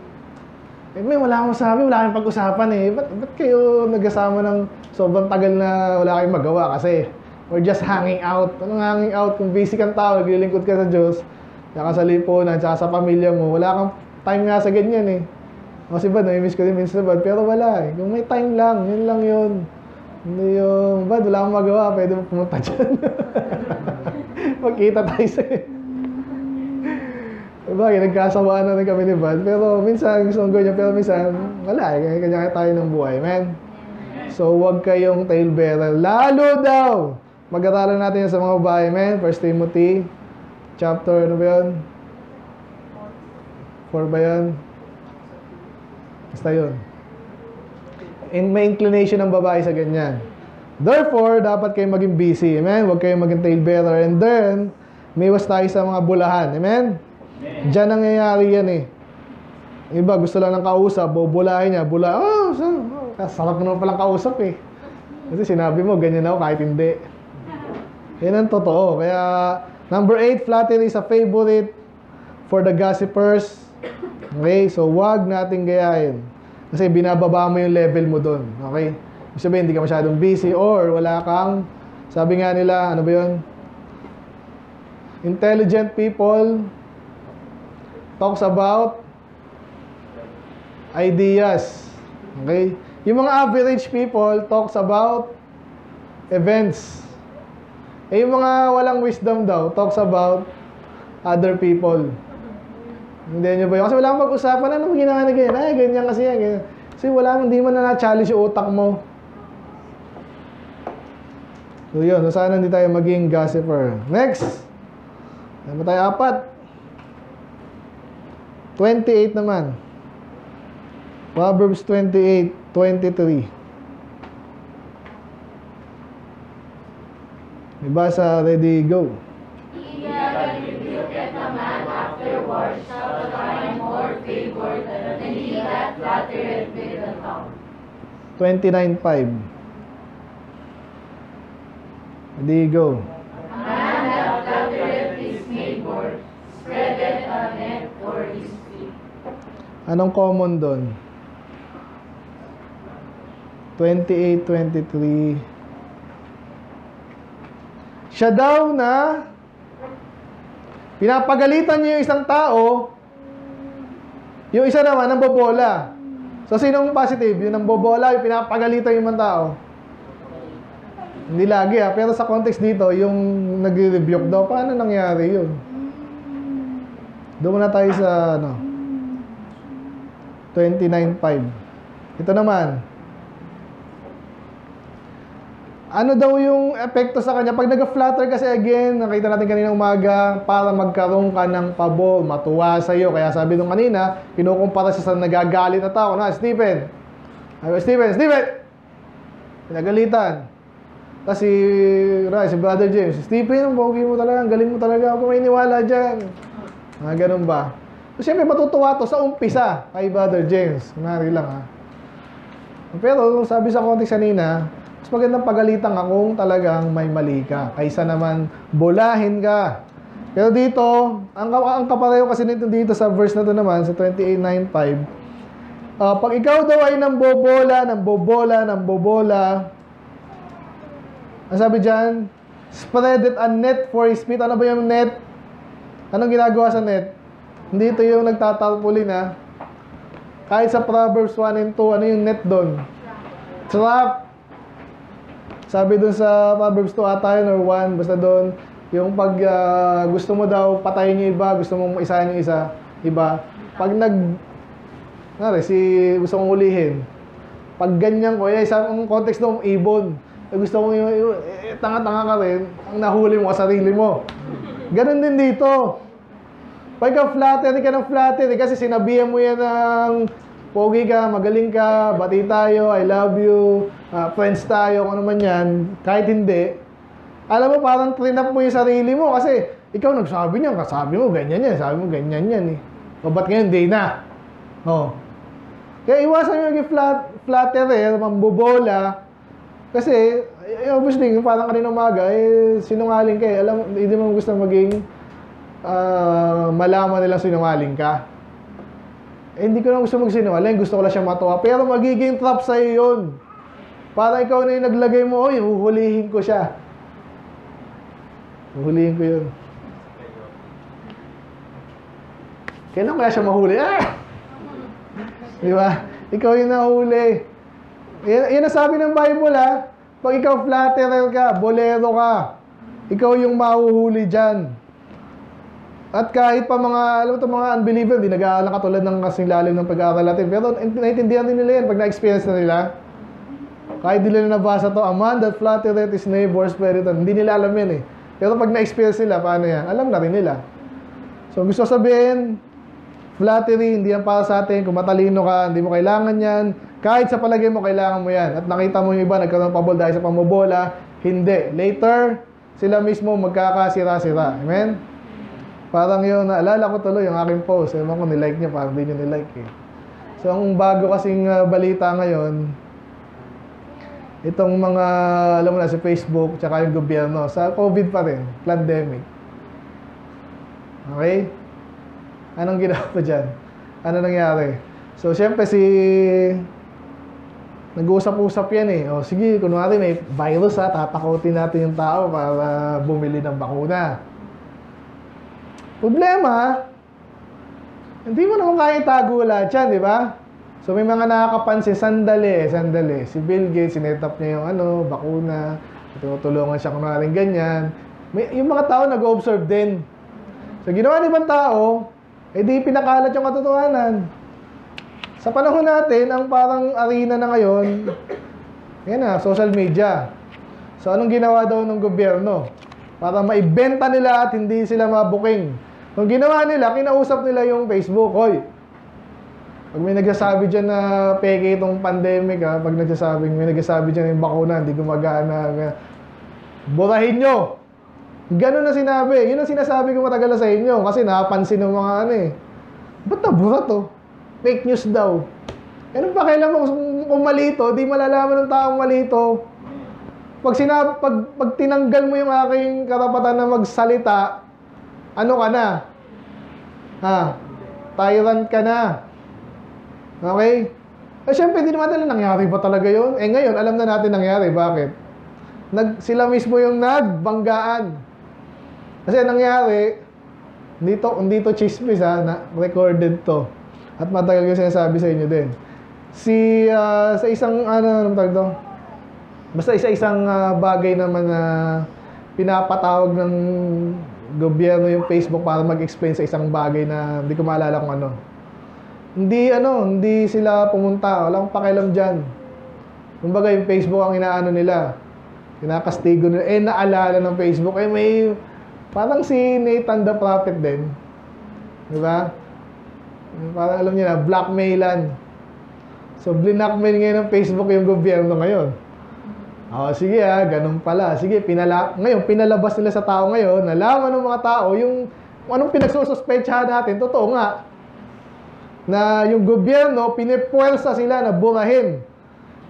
Eh, may wala akong sabi, wala kayong pag-usapan eh. Ba't, ba't kayo nagkasama ng sobrang tagal na wala kayong magawa kasi we're just hanging out. Anong hanging out? Kung busy kang tao, naglilingkod ka sa Diyos, tsaka sa lipunan, tsaka sa pamilya mo, wala kang time nga sa ganyan eh. Kasi ba, nami-miss ko din minsan ba? Pero wala eh. Kung may time lang, yun lang yun. Hindi yung, ba, wala akong magawa, pwede mo pumunta dyan. Magkita tayo sa Diba, nagkasawaan na rin kami ni Bad. Pero minsan gusto gawin niya, pero minsan wala eh. Kanya-kanya tayo ng buhay, man. So, huwag kayong tail bearer. Lalo daw! Mag-aralan natin yan sa mga babae, man. 1 Timothy, chapter, ano ba yun? 4 ba yun? Basta yun. In, may inclination ng babae sa ganyan. Therefore, dapat kayong maging busy. Amen? Huwag kayong maging tail bearer. And then, may iwas tayo sa mga bulahan. Amen? Diyan nangyayari yan eh. Iba, gusto lang ng kausap, bubulahin niya, bula, oh, so, oh, sarap naman palang kausap eh. Kasi sinabi mo, ganyan ako kahit hindi. Yan ang totoo. Kaya, number eight, flattery is a favorite for the gossipers. Okay, so wag nating gayahin. Kasi binababa mo yung level mo doon. Okay? Ibig sabihin, hindi ka masyadong busy or wala kang, sabi nga nila, ano ba yun? Intelligent people talks about ideas. Okay? Yung mga average people talks about events. Eh, yung mga walang wisdom daw talks about other people. Hindi nyo ba yun? Kasi wala kang pag-usapan. Ano mo ginawa na ganyan? Ay, ganyan kasi yan. Ganyan. Kasi wala, hindi mo na na-challenge yung utak mo. So yun, so sana hindi tayo maging gossiper. Next! Ano tayo? Apat. 28 naman. Proverbs 28, 23. May basa, ready, go. Iyan that rebuketh a man afterward shall find more favor than he that flattereth with the tongue. 29.5. Hindi go. Anong common doon? 28, 23. Siya daw na pinapagalitan niya yung isang tao, yung isa naman ang bobola. So, sinong positive? Yung ang bobola, yung pinapagalitan yung mga tao. Hindi lagi ah. Pero sa context dito, yung nagre-rebuke daw, paano nangyari yun? Doon muna tayo sa, ano, 29.5. Ito naman. Ano daw yung epekto sa kanya? Pag nag-flutter kasi again, nakita natin kanina umaga, para magkaroon ka ng pabor, matuwa sa'yo. Kaya sabi nung kanina, kinukumpara siya sa nagagalit na tao. Na, Stephen! Ay, Stephen! Stephen! Pinagalitan. Tapos si, Ray, si Brother James, Stephen, ang mo talaga, ang galing mo talaga, ako may iniwala dyan. Mga ganun ba? Siyempre matutuwa to sa umpisa kay Brother James. Kunwari lang ha. Pero sabi sa context kanina, mas magandang pagalitan ka kung talagang may mali ka. Kaysa naman bulahin ka. Pero dito, ang, ang kapareho kasi nito dito sa verse na to naman, sa 28.95, ah, pag ikaw daw ay nambobola, nambobola, nambobola, ang sabi dyan, spread it a net for his feet. Ano ba yung net? Anong ginagawa sa net? Hindi ito yung nagtatalpulin ha. Kahit sa Proverbs 1 and 2, ano yung net doon? Trap. Sabi doon sa Proverbs 2 ata yun or 1, basta doon, yung pag ah, gusto mo daw patayin yung iba, gusto mo isahin yung isa, iba. Pag nag, nari, si gusto kong ulihin, pag ganyan ko, eh, isang context doon, ibon. Eh, gusto mo yung, eh, tanga-tanga ka rin, ang nahuli mo ka sarili mo. Ganon din dito. Pag ka flattery ka ng flattery kasi sinabihan mo yan ng pogi ka, magaling ka, bati tayo, I love you, ah, friends tayo, kung ano man yan, kahit hindi, alam mo, parang trinap mo yung sarili mo kasi ikaw nagsabi niyan, kasabi mo, ganyan yan, sabi mo, ganyan yan eh. O ba't ngayon, di na? Oh. Kaya iwasan mo yung flat, flatterer, mambobola, kasi, eh, obviously, parang kanina umaga, eh, sinungaling ka eh. Alam, hindi mo gusto maging ah, malaman nila sinungaling ka. Eh, hindi ko na gusto magsinungaling, gusto ko lang siya matuwa. Pero magiging trap sa'yo yun. Para ikaw na yung naglagay mo, oy, huhulihin ko siya. Huhulihin ko yun. Kailan kaya siya mahuli? Ah! Di ba? Ikaw yung nahuli. Yan, yan ang sabi ng Bible ha. Pag ikaw flatterer ka, bolero ka, ikaw yung mahuhuli dyan. At kahit pa mga, alam mo mga unbeliever, di nag-aaral katulad ng kasing lalim ng pag-aaral natin. Pero naiintindihan din nila yan pag na-experience na nila. Kahit di nila nabasa to, a man that flattereth his neighbor's spirit, hindi nila alam yan eh. Pero pag na-experience nila, paano yan? Alam na rin nila. So gusto sabihin, flattery, hindi yan para sa atin. Kung matalino ka, hindi mo kailangan yan. Kahit sa palagay mo, kailangan mo yan. At nakita mo yung iba, nagkaroon ng pabol dahil sa pamobola. Hindi. Later, sila mismo magkakasira-sira. Amen? Parang yun, naalala ko tuloy yung aking post. Ewan ko, nilike niya, parang hindi niya nilike eh. So, ang bago kasing uh, balita ngayon, itong mga, alam mo na, si Facebook, tsaka yung gobyerno, sa COVID pa rin, pandemic. Okay? Anong ginawa pa dyan? Ano nangyari? So, syempre si... Nag-uusap-usap yan eh. O, sige, kunwari may virus ha, tatakotin natin yung tao para bumili ng bakuna. Problema, hindi mo naman kaya itago lahat yan, di ba? So, may mga nakakapansin, sandali, sandali. Si Bill Gates, sinetap niya yung ano, bakuna, tinutulungan siya kunwari ganyan. May, yung mga tao nag-observe din. So, ginawa ng ibang tao, eh pinakalat yung katotohanan. Sa panahon natin, ang parang arena na ngayon, yan na, social media. So, anong ginawa daw ng gobyerno? Para maibenta nila at hindi sila mabuking. Nung ginawa nila, kinausap nila yung Facebook, Hoy, pag may nagsasabi dyan na peke itong pandemic, ha, pag nagsasabing may nagsasabi dyan yung bakuna, hindi gumagana, burahin nyo. Ganun na sinabi. Yun ang sinasabi ko matagal na sa inyo. Kasi napansin ng mga ano eh. Ba't nabura to? Fake news daw. Ano pa kailan mo kung, kung mali to, di malalaman ng taong mali to. Pag, sinab pag, pag tinanggal mo yung aking karapatan na magsalita, ano ka na? Ha? Tyrant ka na. Okay? Eh, syempre, di naman talaga nangyari ba talaga yun? Eh, ngayon, alam na natin nangyari. Bakit? Nag, sila mismo yung nagbanggaan. Kasi nangyari, dito, dito chismis ha, na recorded to. At matagal ko sinasabi sa inyo din. Si, ah, sa isang, ano, anong tawag to? Basta isa-isang ah, bagay naman na pinapatawag ng gobyerno yung Facebook para mag-explain sa isang bagay na hindi ko maalala kung ano. Hindi ano, hindi sila pumunta. Wala akong pakialam dyan. Kumbaga yung Facebook ang inaano nila. Kinakastigo nila. Eh, naalala ng Facebook. Eh, may parang si Nathan the Prophet din. Di ba? Parang alam niyo na, blackmailan. So, blinakmail ngayon ng Facebook yung gobyerno ngayon. Oh, sige ah, ganun pala. Sige, pinala ngayon pinalabas nila sa tao ngayon, nalaman ng mga tao yung anong pinagsususpetsahan natin, totoo nga. Na yung gobyerno pinipuwersa sila na burahin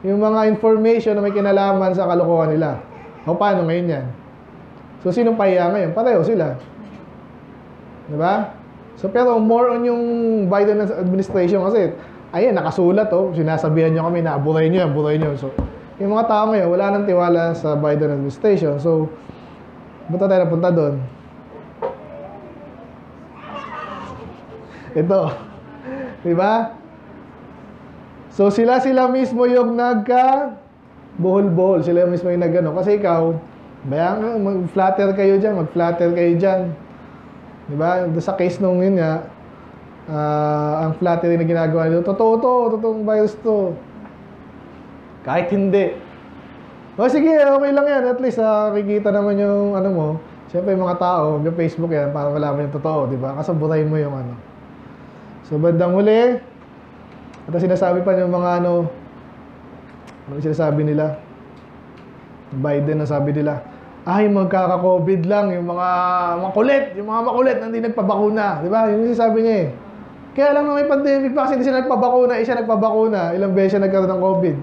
yung mga information na may kinalaman sa kalokohan nila. O paano ngayon yan? So, sinong pahiya ngayon? Pareho sila. Di ba? So, pero more on yung Biden administration kasi, ayan, nakasulat oh, sinasabihan nyo kami na aburahin nyo aburahin nyo. So, yung mga tao ngayon, wala nang tiwala sa Biden administration. So, buta tayo napunta doon. Ito. Di ba? So, sila-sila mismo yung nagka buhol-buhol. Sila mismo yung nagano. Kasi ikaw, bayan mag-flatter kayo dyan, mag-flatter kayo dyan. Di ba? Sa case nung yun nga, ah, ang flattery na ginagawa nila, totoo to, totoong virus to. Kahit hindi. O sige, okay lang yan. At least ah, kikita naman yung ano mo. Siyempre yung mga tao, yung Facebook yan, para malaman yung totoo, di ba? Kasabutahin mo yung ano. So, bandang huli, at sinasabi pa yung mga ano, ano sinasabi nila? Biden na sabi nila, ay magkaka-COVID lang yung mga makulit, yung mga makulit na hindi nagpabakuna, di ba? Yun yung sinasabi niya eh. Kaya lang na may pandemic pa kasi hindi siya nagpabakuna, eh siya nagpabakuna, ilang beses siya nagkaroon ng COVID.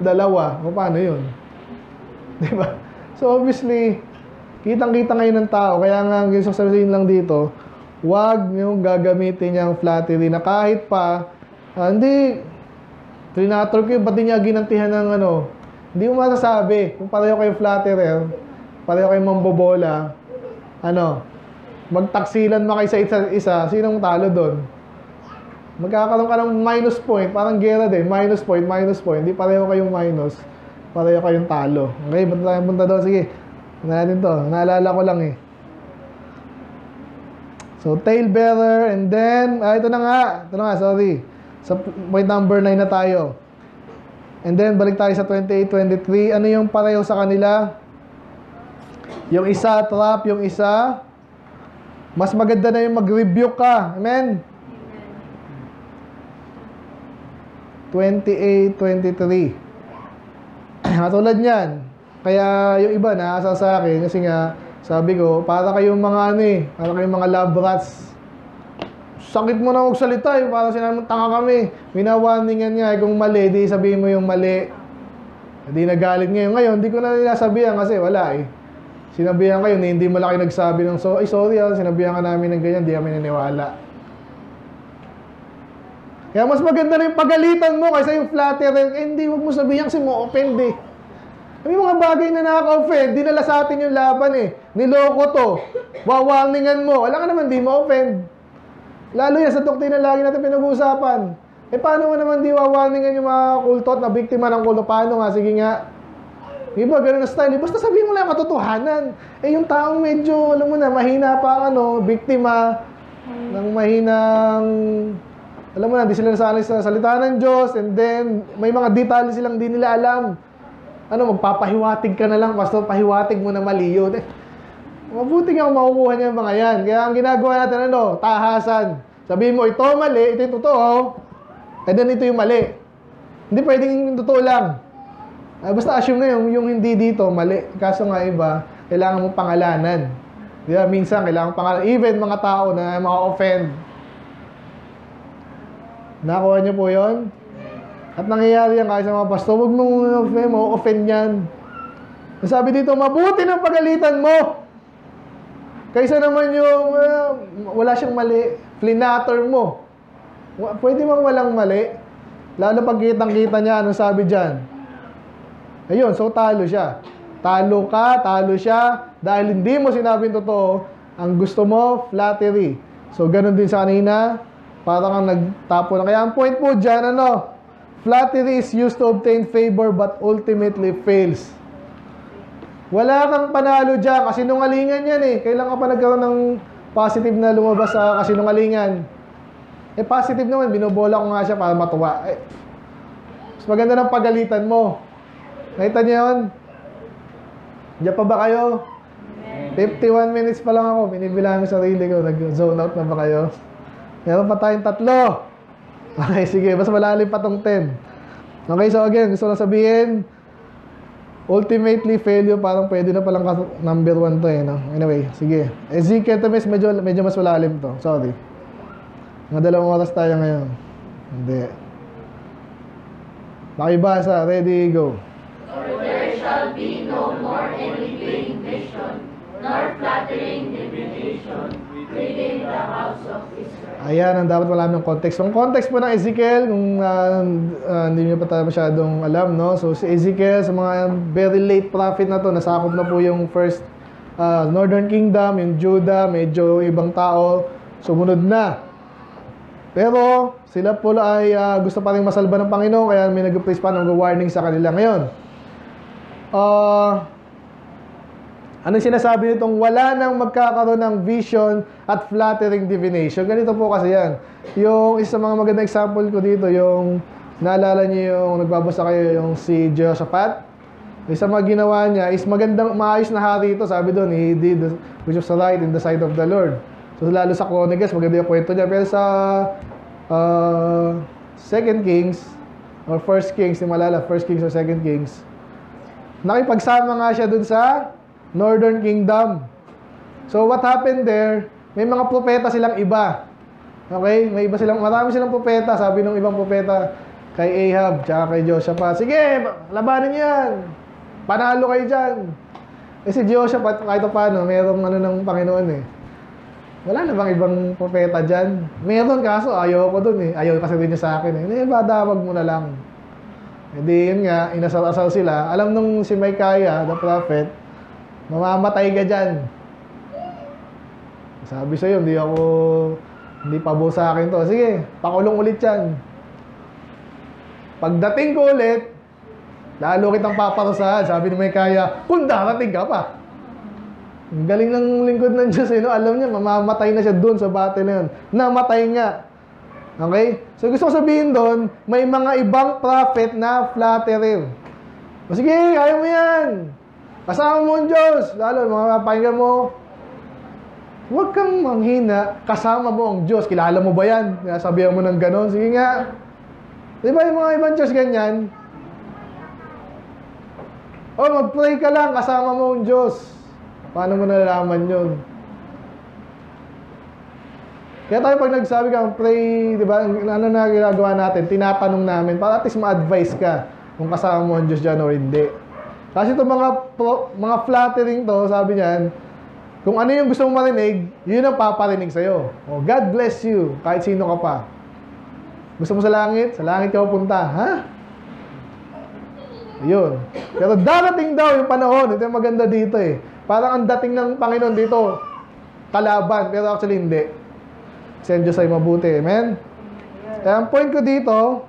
Dalawa, o paano yun? Di ba? So obviously, kitang-kita ngayon ng tao, kaya nga ang gusto sabihin lang dito, wag niyong gagamitin yung flattery na kahit pa, ah, hindi, trinator ko yun, ba't di niya ginantihan ng ano, hindi mo masasabi kung pareho kayong flatterer, pareho kayong mambobola, ano, magtaksilan mo kayo sa isa, isa sinong talo doon? Magkakaroon ka ng minus point, parang gera din, minus point, minus point, hindi pareho kayong minus, pareho kayong talo. Okay, punta tayo punta doon, sige. Natin to, naalala ko lang eh. So, tail bearer, and then, ah, ito na nga, ito na nga, sorry. Sa point number 9 na tayo. And then, balik tayo sa 28-23. Ano yung pareho sa kanila? Yung isa, trap. Yung isa, mas maganda na yung mag-rebuke ka. Amen? 28-23. Katulad niyan. Kaya yung iba naasa sa akin kasi nga sabi ko, para kayong mga ano eh, para kayong mga lab rats. Sakit mo na magsalita eh, para sinabi tanga kami. Minawarningan nga eh, kung mali, di sabihin mo yung mali. Hindi nagalit ngayon. Ngayon, hindi ko na nila sabihan kasi wala eh. Sinabihan kayo na hindi mo lang kayo nagsabi ng, so, ay sorry ah, sinabihan ka namin ng ganyan, di kami naniwala. Kaya mas maganda na yung pagalitan mo kaysa yung flatterer. Eh, hindi, huwag mo sabihin kasi mo offend eh. May mga bagay na nakaka-offend, dinala sa atin yung laban eh. Niloko to. Wawarningan mo. Alam ka naman, di mo offend. Lalo yan sa doktrina lagi natin pinag-uusapan. Eh paano mo naman di wawarningan yung mga kultot na biktima ng kulto? Paano nga? Sige nga. Iba, ganun na style. Basta sabihin mo lang ang katotohanan. Eh yung taong medyo, alam mo na, mahina pa ano, biktima ng mahinang alam mo na, di sila nasanay sa salita ng Diyos and then may mga detalye silang di nila alam. Ano, magpapahiwatig ka na lang, pastor, pahiwatig mo na mali yun. Eh, mabuti nga makukuha niya mga yan. Kaya ang ginagawa natin, ano, tahasan. Sabihin mo, ito mali, ito yung totoo, and then ito yung mali. Hindi pwedeng yung totoo lang. Ah, basta assume na yung, yung hindi dito, mali. Kaso nga iba, kailangan mo pangalanan. Di ba? Minsan, kailangan pangalan. Even mga tao na mga offend. Nakuha niyo po yon At nangyayari yan kahit sa mga pastor, huwag mong offend, mo offend yan. Sabi dito, mabuti ng pagalitan mo. Kaysa naman yung uh, wala siyang mali, flinator mo. Pwede bang walang mali? Lalo pag kitang-kita niya, anong sabi dyan? Ayun, so talo siya. Talo ka, talo siya, dahil hindi mo sinabing totoo, ang gusto mo, flattery. So, ganun din sa kanina, parang kang nagtapo na. Kaya ang point po dyan, ano, flattery is used to obtain favor but ultimately fails. Wala kang panalo dyan, kasinungalingan yan eh. Kailan ka pa nagkaroon ng positive na lumabas sa kasinungalingan? Eh, positive naman, binobola ko nga siya para matuwa. Eh, mas maganda ng pagalitan mo. Nakita niyo yun? Diyan pa ba kayo? 51 minutes pa lang ako. Binibilang ko sarili ko. Nag-zone out na ba kayo? Meron pa tayong tatlo. Okay, sige. Mas malalim pa tong 10. Okay, so again, gusto lang sabihin, ultimately failure parang pwede na palang number 1 to eh. No? Anyway, sige. Ezekiel to medyo, medyo mas malalim to. Sorry. Mga dalawang oras tayo ngayon. Hindi. Makibasa. Ready, go. For there shall be no more any vain vision, nor flattering divination within the house of Israel. Ayan, ang dapat malaman ng context. Yung context po ng Ezekiel, kung ah, ah, hindi niyo pa tayo masyadong alam, no? So, si Ezekiel, sa mga very late prophet na to, nasakop na po yung first ah, Northern Kingdom, yung Judah, medyo ibang tao, sumunod na. Pero, sila po ay ah, gusto pa rin masalba ng Panginoon, kaya may nag-place pa ng warning sa kanila ngayon. Ah... Anong sinasabi nitong wala nang magkakaroon ng vision at flattering divination? Ganito po kasi yan. Yung isa sa mga magandang example ko dito, yung naalala niyo yung nagbabasa kayo yung si Jehoshaphat. Isa mga ginawa niya is magandang, maayos na hari ito. Sabi doon, he did the- which was right in the sight of the Lord. So lalo sa Chronicles, maganda yung kwento niya. Pero sa uh, Second Kings, or First Kings, hindi malala, First Kings or Second Kings, nakipagsama nga siya dun sa Northern Kingdom. So what happened there, may mga propeta silang iba. Okay? May iba silang, marami silang propeta. Sabi ng ibang propeta kay Ahab, tsaka kay Joshaphat, sige, labanan niyo yan. Panalo kayo dyan. Eh si Joshaphat, kahit pa paano, merong ano ng Panginoon eh. Wala na bang ibang propeta dyan? Meron kaso, ayaw ko dun eh. Ayaw kasi din niya sa akin eh. Eh, badawag mo na lang. Hindi yun nga, inasal-asal sila. Alam nung si Micaiah, the prophet, mamamatay ka dyan. Sabi sa'yo, hindi ako, hindi pabo sa akin to. Sige, pakulong ulit yan. Pagdating ko ulit, lalo kitang paparusahan. Sabi ni Micaiah, kung darating ka pa. Ang galing ng lingkod ng Diyos, eh, no? alam niya, mamamatay na siya doon sa battle na yun. Namatay nga. Okay? So gusto ko sabihin doon, may mga ibang prophet na flatterer. O sige, kaya mo yan. Kasama mo ang Diyos. Lalo, mga pakinggan mo, huwag kang manghina, kasama mo ang Diyos. Kilala mo ba yan? Sabihan mo ng ganon. Sige nga. Di ba yung mga ibang Diyos ganyan? O, mag-pray ka lang, kasama mo ang Diyos. Paano mo nalalaman yun? Kaya tayo pag nagsabi ka, pray, di ba, ano na ginagawa natin, tinatanong namin, para at least ma-advise ka kung kasama mo ang Diyos dyan o hindi. Kasi itong mga, mga flattering to, sabi niyan, kung ano yung gusto mong marinig, yun ang paparinig sa'yo. O, God bless you, kahit sino ka pa. Gusto mo sa langit? Sa langit ka pupunta. Ha? Yun. Pero darating daw yung panahon, ito yung maganda dito eh. Parang ang dating ng Panginoon dito, kalaban, pero actually hindi. Kasi ang Diyos ay mabuti. Amen? Kaya ang point ko dito,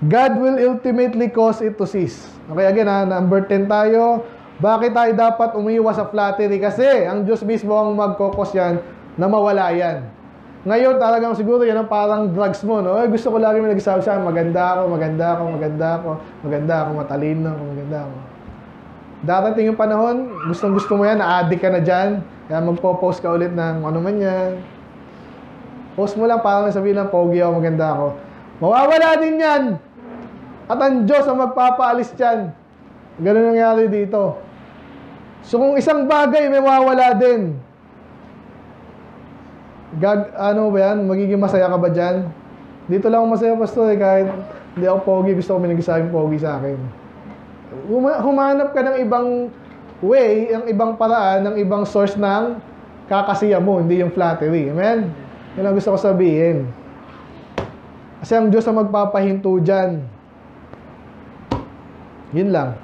God will ultimately cause it to cease. Okay, again ha, number 10 tayo. Bakit tayo dapat umiwas sa flattery? Kasi ang Diyos mismo ang magkokos yan na mawala yan. Ngayon talagang siguro yan ang parang drugs mo, no? Eh, gusto ko lagi may nagsasabi sa akin, maganda ako, maganda ako, maganda ako, maganda ako, matalino ako, maganda ako. Darating yung panahon, gustong gusto mo yan, na-addict ka na dyan, kaya magpo-post ka ulit ng ano man yan. Post mo lang para sabihin lang, pogi ako, maganda ako. Mawawala din yan! At ang Diyos ang magpapaalis dyan. Ganun nangyari dito. So kung isang bagay may mawawala din, gag, ano ba yan? Magiging masaya ka ba dyan? Dito lang ako masaya, pastor, eh, kahit hindi ako pogi, gusto ko may nagsasabing pogi sa akin. Huma- humanap ka ng ibang way, ng ibang paraan, ng ibang source ng kakasiya mo, hindi yung flattery. Amen? Yan ang gusto ko sabihin. Kasi ang Diyos ang magpapahinto dyan. Yun lang.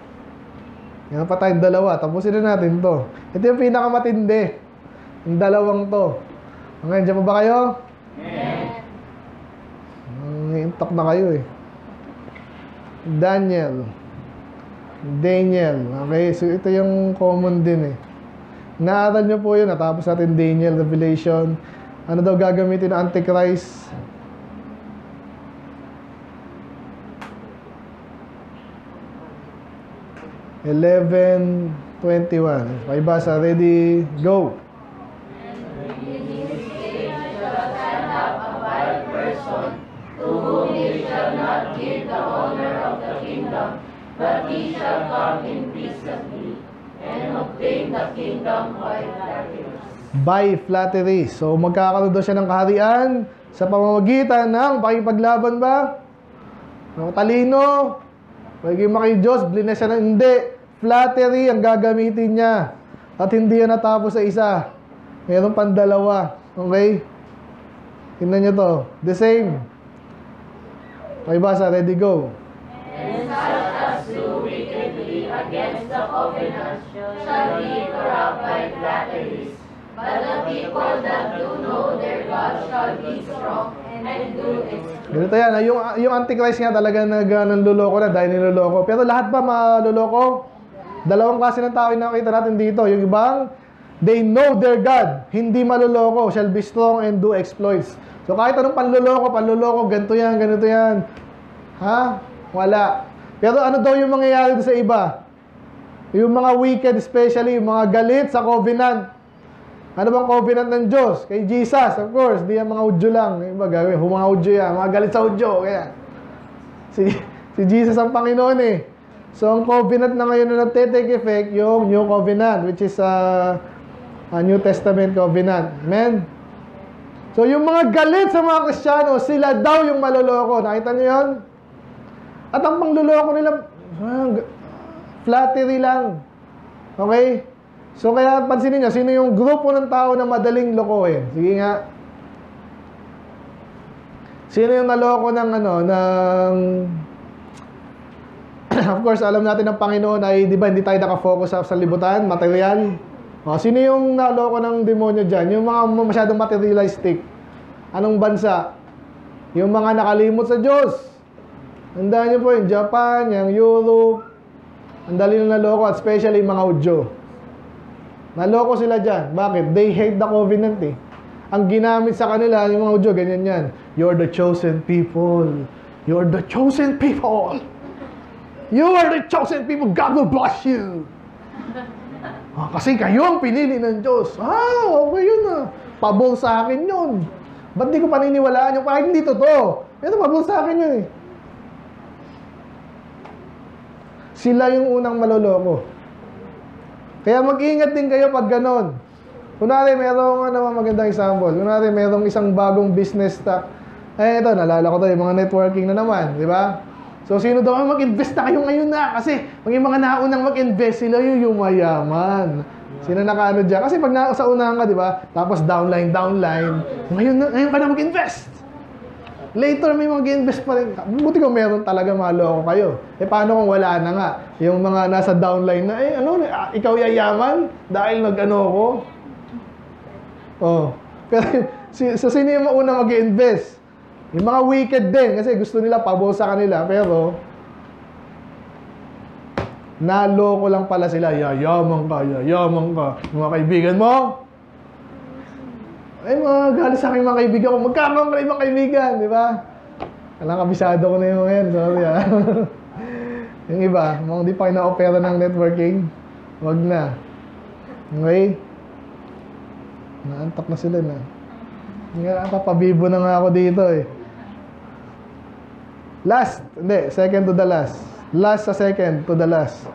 Yan pa tayong dalawa. Tapusin na natin to. Ito yung pinakamatindi. Yung dalawang to. Ngayon, dyan pa ba kayo? Amen. Intak na kayo eh. Daniel. Daniel. Okay, so ito yung common din eh. Naaral nyo po yun. Natapos natin Daniel, Revelation. Ano daw gagamitin ng Antichrist? 11.21. Pakibasa, ready, go! but he shall come in peace of obtain the kingdom by flatteries. By flattery. So magkakaroon daw siya ng kaharian sa pamamagitan ng pakipaglaban ba? Ng talino, pagiging maki Diyos, blina siya hindi. Flattery ang gagamitin niya. At hindi yan natapos sa isa. Meron pang dalawa. Okay? Tingnan niyo to. The same. Okay, basa. Ready, go. Such as do wickedly against the covenant shall be corrupt by flatteries. But the people that do know their God shall be strong and do exploit. Ganito yan. ah. Yung, yung Antichrist nga talaga nag, uh, nanluloko na dahil niloloko. Pero lahat ba maluloko? Dalawang klase ng tao yung nakita natin dito. Yung ibang, they know their God. Hindi maluloko. Shall be strong and do exploits. So kahit anong panluloko, panluloko, ganito yan, ganito yan. Ha? Wala. Pero ano daw yung mangyayari sa iba? Yung mga wicked especially, yung mga galit sa covenant. Ano bang covenant ng Diyos? Kay Jesus, of course. Di yan mga Udyo lang. Yung Iba gagawin, mga Udyo yan. Mga galit sa Udyo. Kaya, si, si Jesus ang Panginoon eh. So, ang covenant na ngayon na nagte-take effect, yung New Covenant, which is a New Testament covenant. Amen? So, yung mga galit sa mga Kristiyano, sila daw yung maloloko. Nakita niyo yun? At ang pangluloko nila, ah, flattery lang. Okay? So kaya pansinin niyo, sino yung grupo ng tao na madaling lokohin? Sige nga. Sino yung naloko ng ano, ng... of course, alam natin ng Panginoon ay, di ba, hindi tayo nakafocus sa, sa libutan, material. O, sino yung naloko ng demonyo dyan? Yung mga masyadong materialistic. Anong bansa? Yung mga nakalimot sa Diyos. Tandaan niyo po yung Japan, yung Europe. Ang dali na naloko at especially mga Udyo. Naloko sila dyan. Bakit? They hate the covenant eh. Ang ginamit sa kanila, yung mga Udyo, ganyan yan. You're the chosen people. You're the chosen people. You are the chosen people. God will bless you. Ah, kasi kayo ang pinili ng Diyos. Ah, okay yun ah. Pabor sa akin yun. Ba't di ko paniniwalaan yung kahit hindi totoo? Pero pabor sa akin yun eh. Sila yung unang maloloko. Kaya mag-ingat din kayo pag ganon. Kunwari, merong ano, magandang example. Kunwari, merong isang bagong business stock. Eh, ito, nalala ko to, yung mga networking na naman, di ba? So, sino daw ang mag-invest na kayo ngayon na? Kasi, pag yung mga naunang mag-invest, sila yung yumayaman. Sino nakaano dyan? Kasi pag na, sa unahan ka, di ba? Tapos downline, downline. Ngayon, na, ngayon ka na mag-invest. Later, may mag-invest pa rin. Buti kung meron talaga maloko kayo. Eh, paano kung wala na nga? Yung mga nasa downline na, eh, ano, ah, ikaw yayaman? Dahil nag-ano ko? Oh. Pero, si, so, sino yung mauna mag-invest? Yung mga wicked din, kasi gusto nila pabor sa kanila, pero, naloko lang pala sila. Yayaman ka, yayaman ka. Mga kaibigan mo, ay, mga galit sa akin mga kaibigan ko. Magkakaroon ka ibang kaibigan, di ba? Alam, kabisado ko na yung mga yan. Sorry ah. yung iba, mga di pa kina-opera ng networking, wag na. Okay? Naantak na sila na. Nga, papabibo na nga ako dito eh. Last, hindi, second to the last. Last sa second to the last.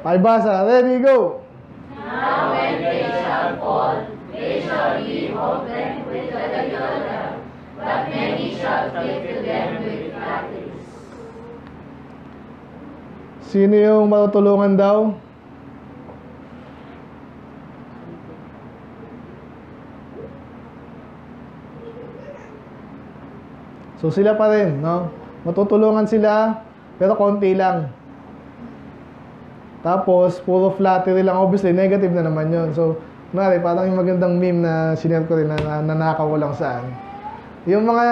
Pakibasa, ready, go! when they shall fall, they shall be opened with the yoke, but many shall cling to them with flatteries. Sino yung matutulungan daw? So sila pa rin, no? Matutulungan sila, pero konti lang. Tapos, puro flattery lang. Obviously, negative na naman yun. So, kunwari, parang yung magandang meme na sinare ko rin na, na nanakaw ko lang saan. Yung mga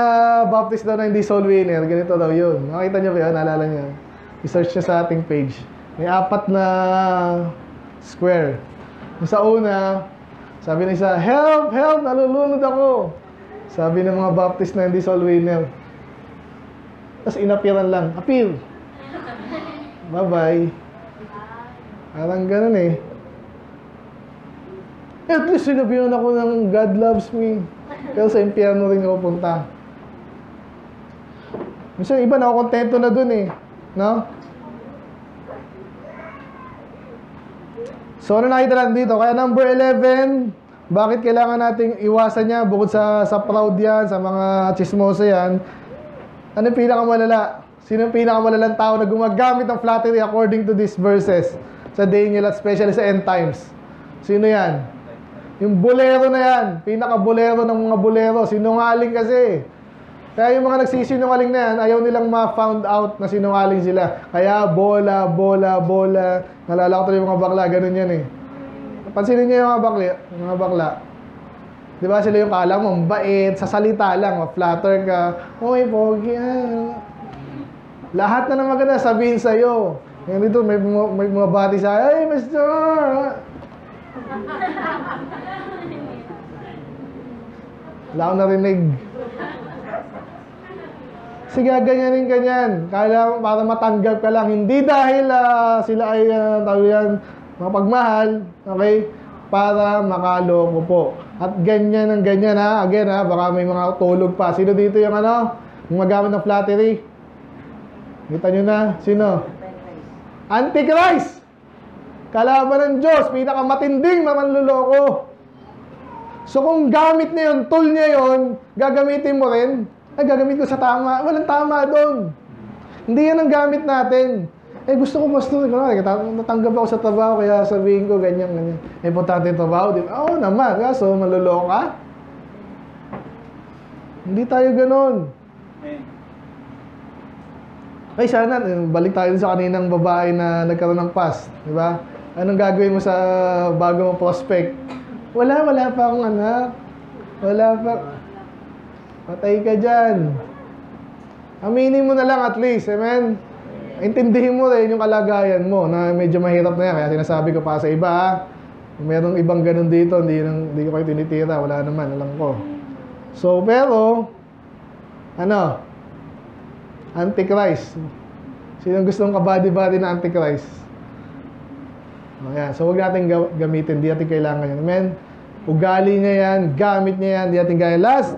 baptist daw na hindi soul winner, ganito daw yun. Nakita nyo ba yun? Naalala nyo? I-search nyo sa ating page. May apat na square. Sa una, sabi ng isa, Help! Help! Nalulunod ako! Sabi ng mga baptist na hindi soul winner. Tapos inapiran lang. Appeal! Bye-bye. Parang ganun eh. At least sinabihan ako ng God loves me. Pero sa impyerno rin ako punta. Minsan iba na kontento na dun eh. No? So ano nakita natin dito? Kaya number 11, bakit kailangan nating iwasan niya bukod sa sa proud yan, sa mga chismosa yan? Ano yung pinakamalala? Sino yung pinakamalalang tao na gumagamit ng flattery according to these verses? Sa Daniel at especially sa end times. Sino yan? Yung bolero na yan. Pinaka-bolero ng mga bolero. Sinungaling kasi. Kaya yung mga nagsisinungaling na yan, ayaw nilang ma-found out na sinungaling sila. Kaya bola, bola, bola. Nalala ko yung mga bakla, ganun yan eh. Pansinin niyo yung mga bakla, mga bakla. Di ba sila yung kala mo, bait, sa salita lang, ma-flatter ka. Uy, pogi, ah. Lahat na ng maganda sabihin sa'yo. Ngayon dito, may, may mga bati sa, ay, Master! Wala akong narinig. Sige, ganyanin ganyan. Kaya para matanggap ka lang. Hindi dahil ah, sila ay uh, tawag yan, mapagmahal. Okay? Para makaloko po. At ganyan ang ganyan ha. Again ha, baka may mga tulog pa. Sino dito yung ano? Yung magamit ng flattery? Kita nyo na? Sino? Antichrist! Kalaban ng Diyos, pinakamatinding na manluloko. So kung gamit niya yun, tool niya yun, gagamitin mo rin, ay gagamit ko sa tama. Walang tama doon. Hindi yan ang gamit natin. Eh gusto ko pastor, kunwari, natanggap ako sa trabaho, kaya sabihin ko ganyan, ganyan. Eh, Importante yung trabaho, di ba? Oo naman, kaso maluloko ka. Hindi tayo ganun. Ay, sana, eh, balik tayo sa kaninang babae na nagkaroon ng pass, di ba? Anong gagawin mo sa bago mong prospect? Wala, wala pa akong anak. Wala pa. Patay ka dyan. Aminin mo na lang at least, amen? Intindihin mo rin yung kalagayan mo na medyo mahirap na yan. Kaya sinasabi ko pa sa iba, ha? Kung merong ibang ganun dito, hindi, nang, hindi ko kayo tinitira. Wala naman, alam ko. So, pero, ano? Antichrist. Sino gustong kabady-body na Antichrist? O yan. So, huwag natin ga- gamitin. Di natin kailangan yan. Amen? Ugali niya yan. Gamit niya yan. Di natin kaya. Last.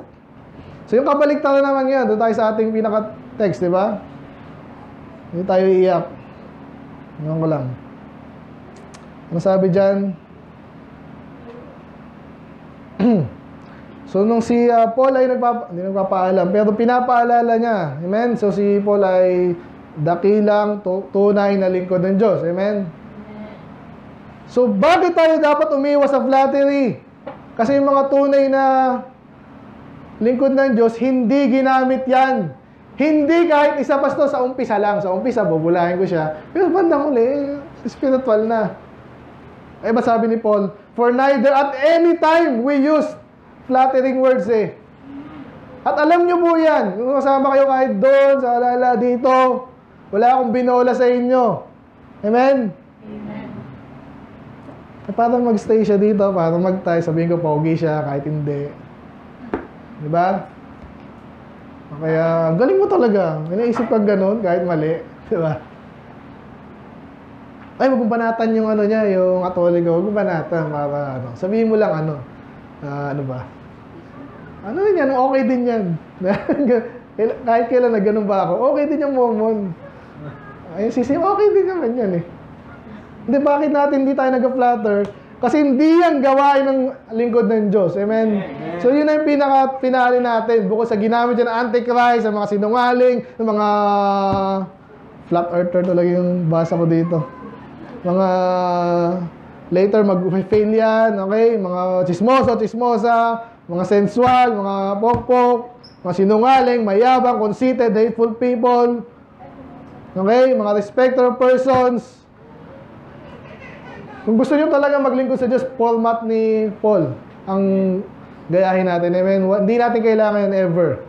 So, yung kabaliktaran naman yan. Doon tayo sa ating pinaka-text, di ba? Hindi tayo iiyak. Ngayon ko lang. Ano sabi dyan? so, nung si ah, Paul ay nagpapa, hindi nagpapaalam, pero pinapaalala niya. Amen? So, si Paul ay dakilang tu- tunay na lingkod ng Diyos. Amen? So, bakit tayo dapat umiwas sa flattery? Kasi yung mga tunay na lingkod ng Diyos, hindi ginamit yan. Hindi kahit isa pa to sa umpisa lang. Sa umpisa, bubulahin ko siya. Pero bandang uli, spiritual na. Eh, ba sabi ni Paul? For neither at any time we use flattering words eh. At alam nyo po yan. Kung kasama kayo kahit doon, sa alala dito, wala akong binola sa inyo. Amen? Eh, parang magstay siya dito, parang magtay, sabihin ko, pogi siya, kahit hindi. Di ba? Kaya, galing mo talaga. Inaisip ka ganun, kahit mali. Di ba? Ay, wag mong banatan yung ano niya, yung katoliko. Wag mong banatan para ano. Sabihin mo lang ano. ah, ano ba? Ano rin yan? Okay din yan. Kahit kailan na ganun ba ako, okay din yung Mormon. Ay, sisi, okay din naman yan eh. Hindi, bakit natin hindi tayo nag-flatter? Kasi hindi yan gawain ng lingkod ng Diyos. Amen? So yun ang pinaka pinali natin. Bukod sa ginamit dyan ng Antichrist, ang mga sinungaling, ng mga flat earther talaga yung basa ko dito. Mga later mag-fail yan, okay? Mga chismoso, chismosa, mga sensual, mga pokpok, mga sinungaling, mayabang, conceited, hateful people, okay? Mga respecter of persons, kung gusto nyo talaga maglingkod sa Diyos, format ni Paul ang gayahin natin. Amen. Hindi natin kailangan yan ever.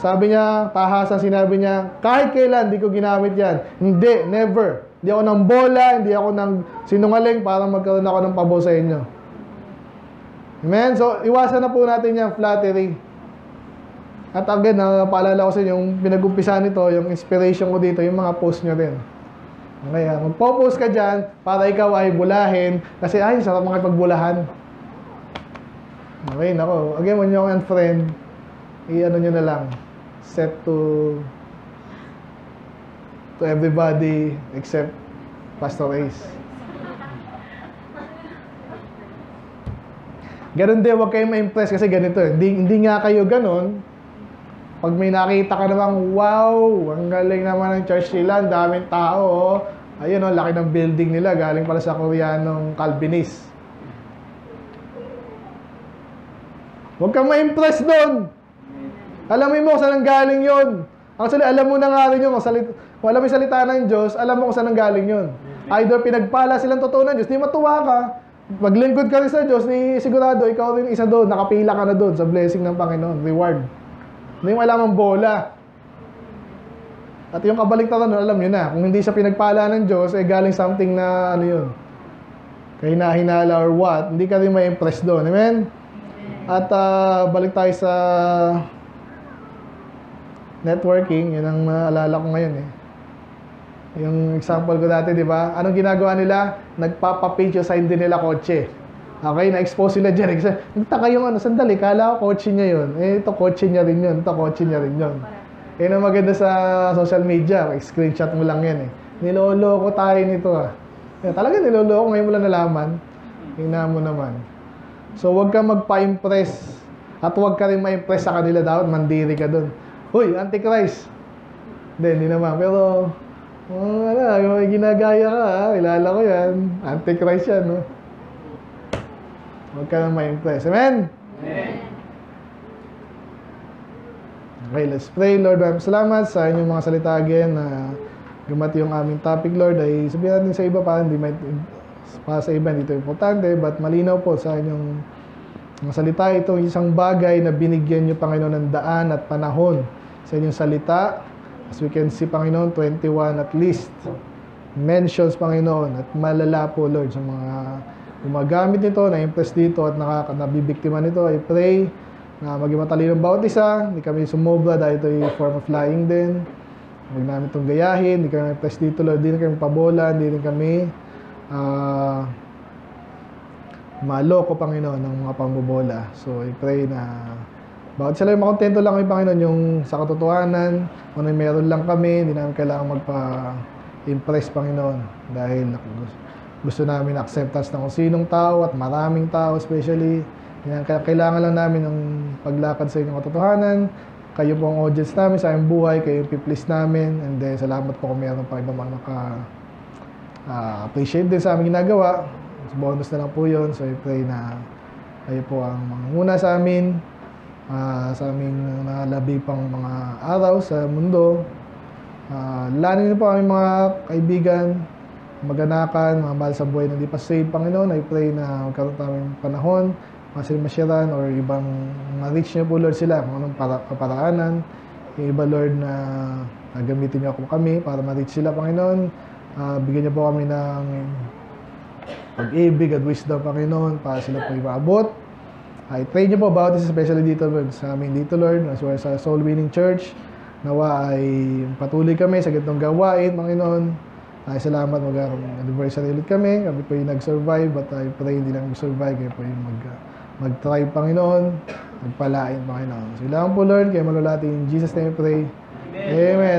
Sabi niya, tahasan sinabi niya, kahit kailan, di ko ginamit yan. Hindi, never. Hindi ako ng bola, hindi ako ng sinungaling para magkaroon ako ng pabo sa inyo. Amen? So, iwasan na po natin yung flattery. At again, na paalala ko sa inyo, yung pinag-umpisa nito, yung inspiration ko dito, yung mga post nyo din. Okay, ah, magpo-post ka dyan para ikaw ay bulahin kasi ay, sarap makipagbulahan. Okay, nako. Again, when yung friend, i-ano nyo na lang. Set to to everybody except Pastor Ace. Ganun din, huwag kayong ma-impress kasi ganito eh. Hindi, hindi nga kayo ganun. Pag may nakita ka namang, wow, ang galing naman ng church nila, ang daming tao, oh. Ayun, oh, laki ng building nila, galing pala sa Koreanong Calvinist. Huwag kang ma-impress doon. Alamin mo kung saan ang galing yun. Actually, alam mo na nga rin yun. Kung, salit, kung alam mo yung salita ng Diyos, alam mo kung saan ang galing yun. Either pinagpala silang totoo ng Diyos, di matuwa ka. Maglingkod ka rin sa Diyos, ni sigurado, ikaw rin isa doon, nakapila ka na doon sa blessing ng Panginoon, reward. Hindi mo alam ang bola. At yung kabaliktaran nun, alam nyo na, kung hindi siya pinagpala ng Diyos, eh galing something na ano yun, kahina-hinala or what, hindi ka rin may impress doon. Amen? At ah, balik tayo sa networking, yun ang naalala ko ngayon eh. Yung example ko dati, di ba? Anong ginagawa nila? Nagpapapage sa hindi nila kotse. Okay, na-expose sila dyan. Kasi, nagtaka yung ano, sandali, kala ko kotse niya yun. Eh, ito kotse niya rin yun. Ito kotse niya rin yun. Yan ang maganda sa social media. Screenshot mo lang yan eh. Niloloko tayo nito ah. Eh, talaga niloloko. Ngayon mo lang nalaman. Tingnan mo naman. So, huwag kang magpa-impress. At huwag ka rin ma-impress sa kanila. Dapat mandiri ka dun. Hoy, Antichrist. Hindi, hindi naman. Pero, oh, ano, ginagaya ka ha. Kilala ko yan. Antichrist yan, no? Huwag ka nang ma-impress. Amen? Okay, let's pray. Lord, maraming salamat sa inyong mga salita again na gumati yung aming topic, Lord. Ay sabihin natin sa iba para hindi may, para sa iba hindi ito importante, but malinaw po sa inyong mga salita. Ito isang bagay na binigyan niyo, Panginoon, ng daan at panahon sa inyong salita. As we can see, Panginoon, 21 at least mentions, Panginoon, at malala po, Lord, sa mga gumagamit nito, na-impress dito at nakaka, nabibiktima nito. I pray na maging matalino ang bawat isa. Hindi kami sumobra dahil ito yung form of lying din. Huwag namin itong gayahin. Hindi kami press dito, Lord. Hindi kami pabola. Hindi rin kami ah maloko, Panginoon, ng mga pambobola. So, I pray na bawat sila yung makontento lang kami, Panginoon, yung sa katotohanan, kung ano meron lang kami, hindi namin kailangan magpa-impress, Panginoon. Dahil gusto, namin acceptance ng sinong tao at maraming tao, especially yan, kaya kailangan lang namin ng paglakad sa inyong katotohanan. Kayo po ang audience namin sa aming buhay, kayo yung piplis namin. And then, salamat po kung meron pa ibang mga naka ah, appreciate din sa aming ginagawa. Bonus na lang po yun. So, I pray na kayo po ang manguna sa amin ah, sa aming nalabi pang mga araw sa mundo. Uh, lanin niyo po aming mga kaibigan, maganakan, mga mahal sa buhay na di pa save, Panginoon. I pray na magkaroon taming panahon kasi masyaran or ibang ma-reach niyo po Lord sila kung anong para, kaparaanan. Yung iba Lord na na gamitin niyo ako kami para ma-reach sila Panginoon. Ah, bigyan niyo po kami ng pag-ibig at wisdom Panginoon para sila po ipaabot. I pray niyo po about this especially dito Lord, sa amin dito Lord as well sa Soul Winning Church. Nawa ay patuloy kami sa ganitong gawain Panginoon. Ay salamat mag-anniversary ulit kami. Kami po yung nag-survive but I pray hindi lang mag-survive kayo po yung mag mag-try Panginoon, magpalain Panginoon. So, ilangan po Lord, kaya malulati in Jesus name we pray. Amen.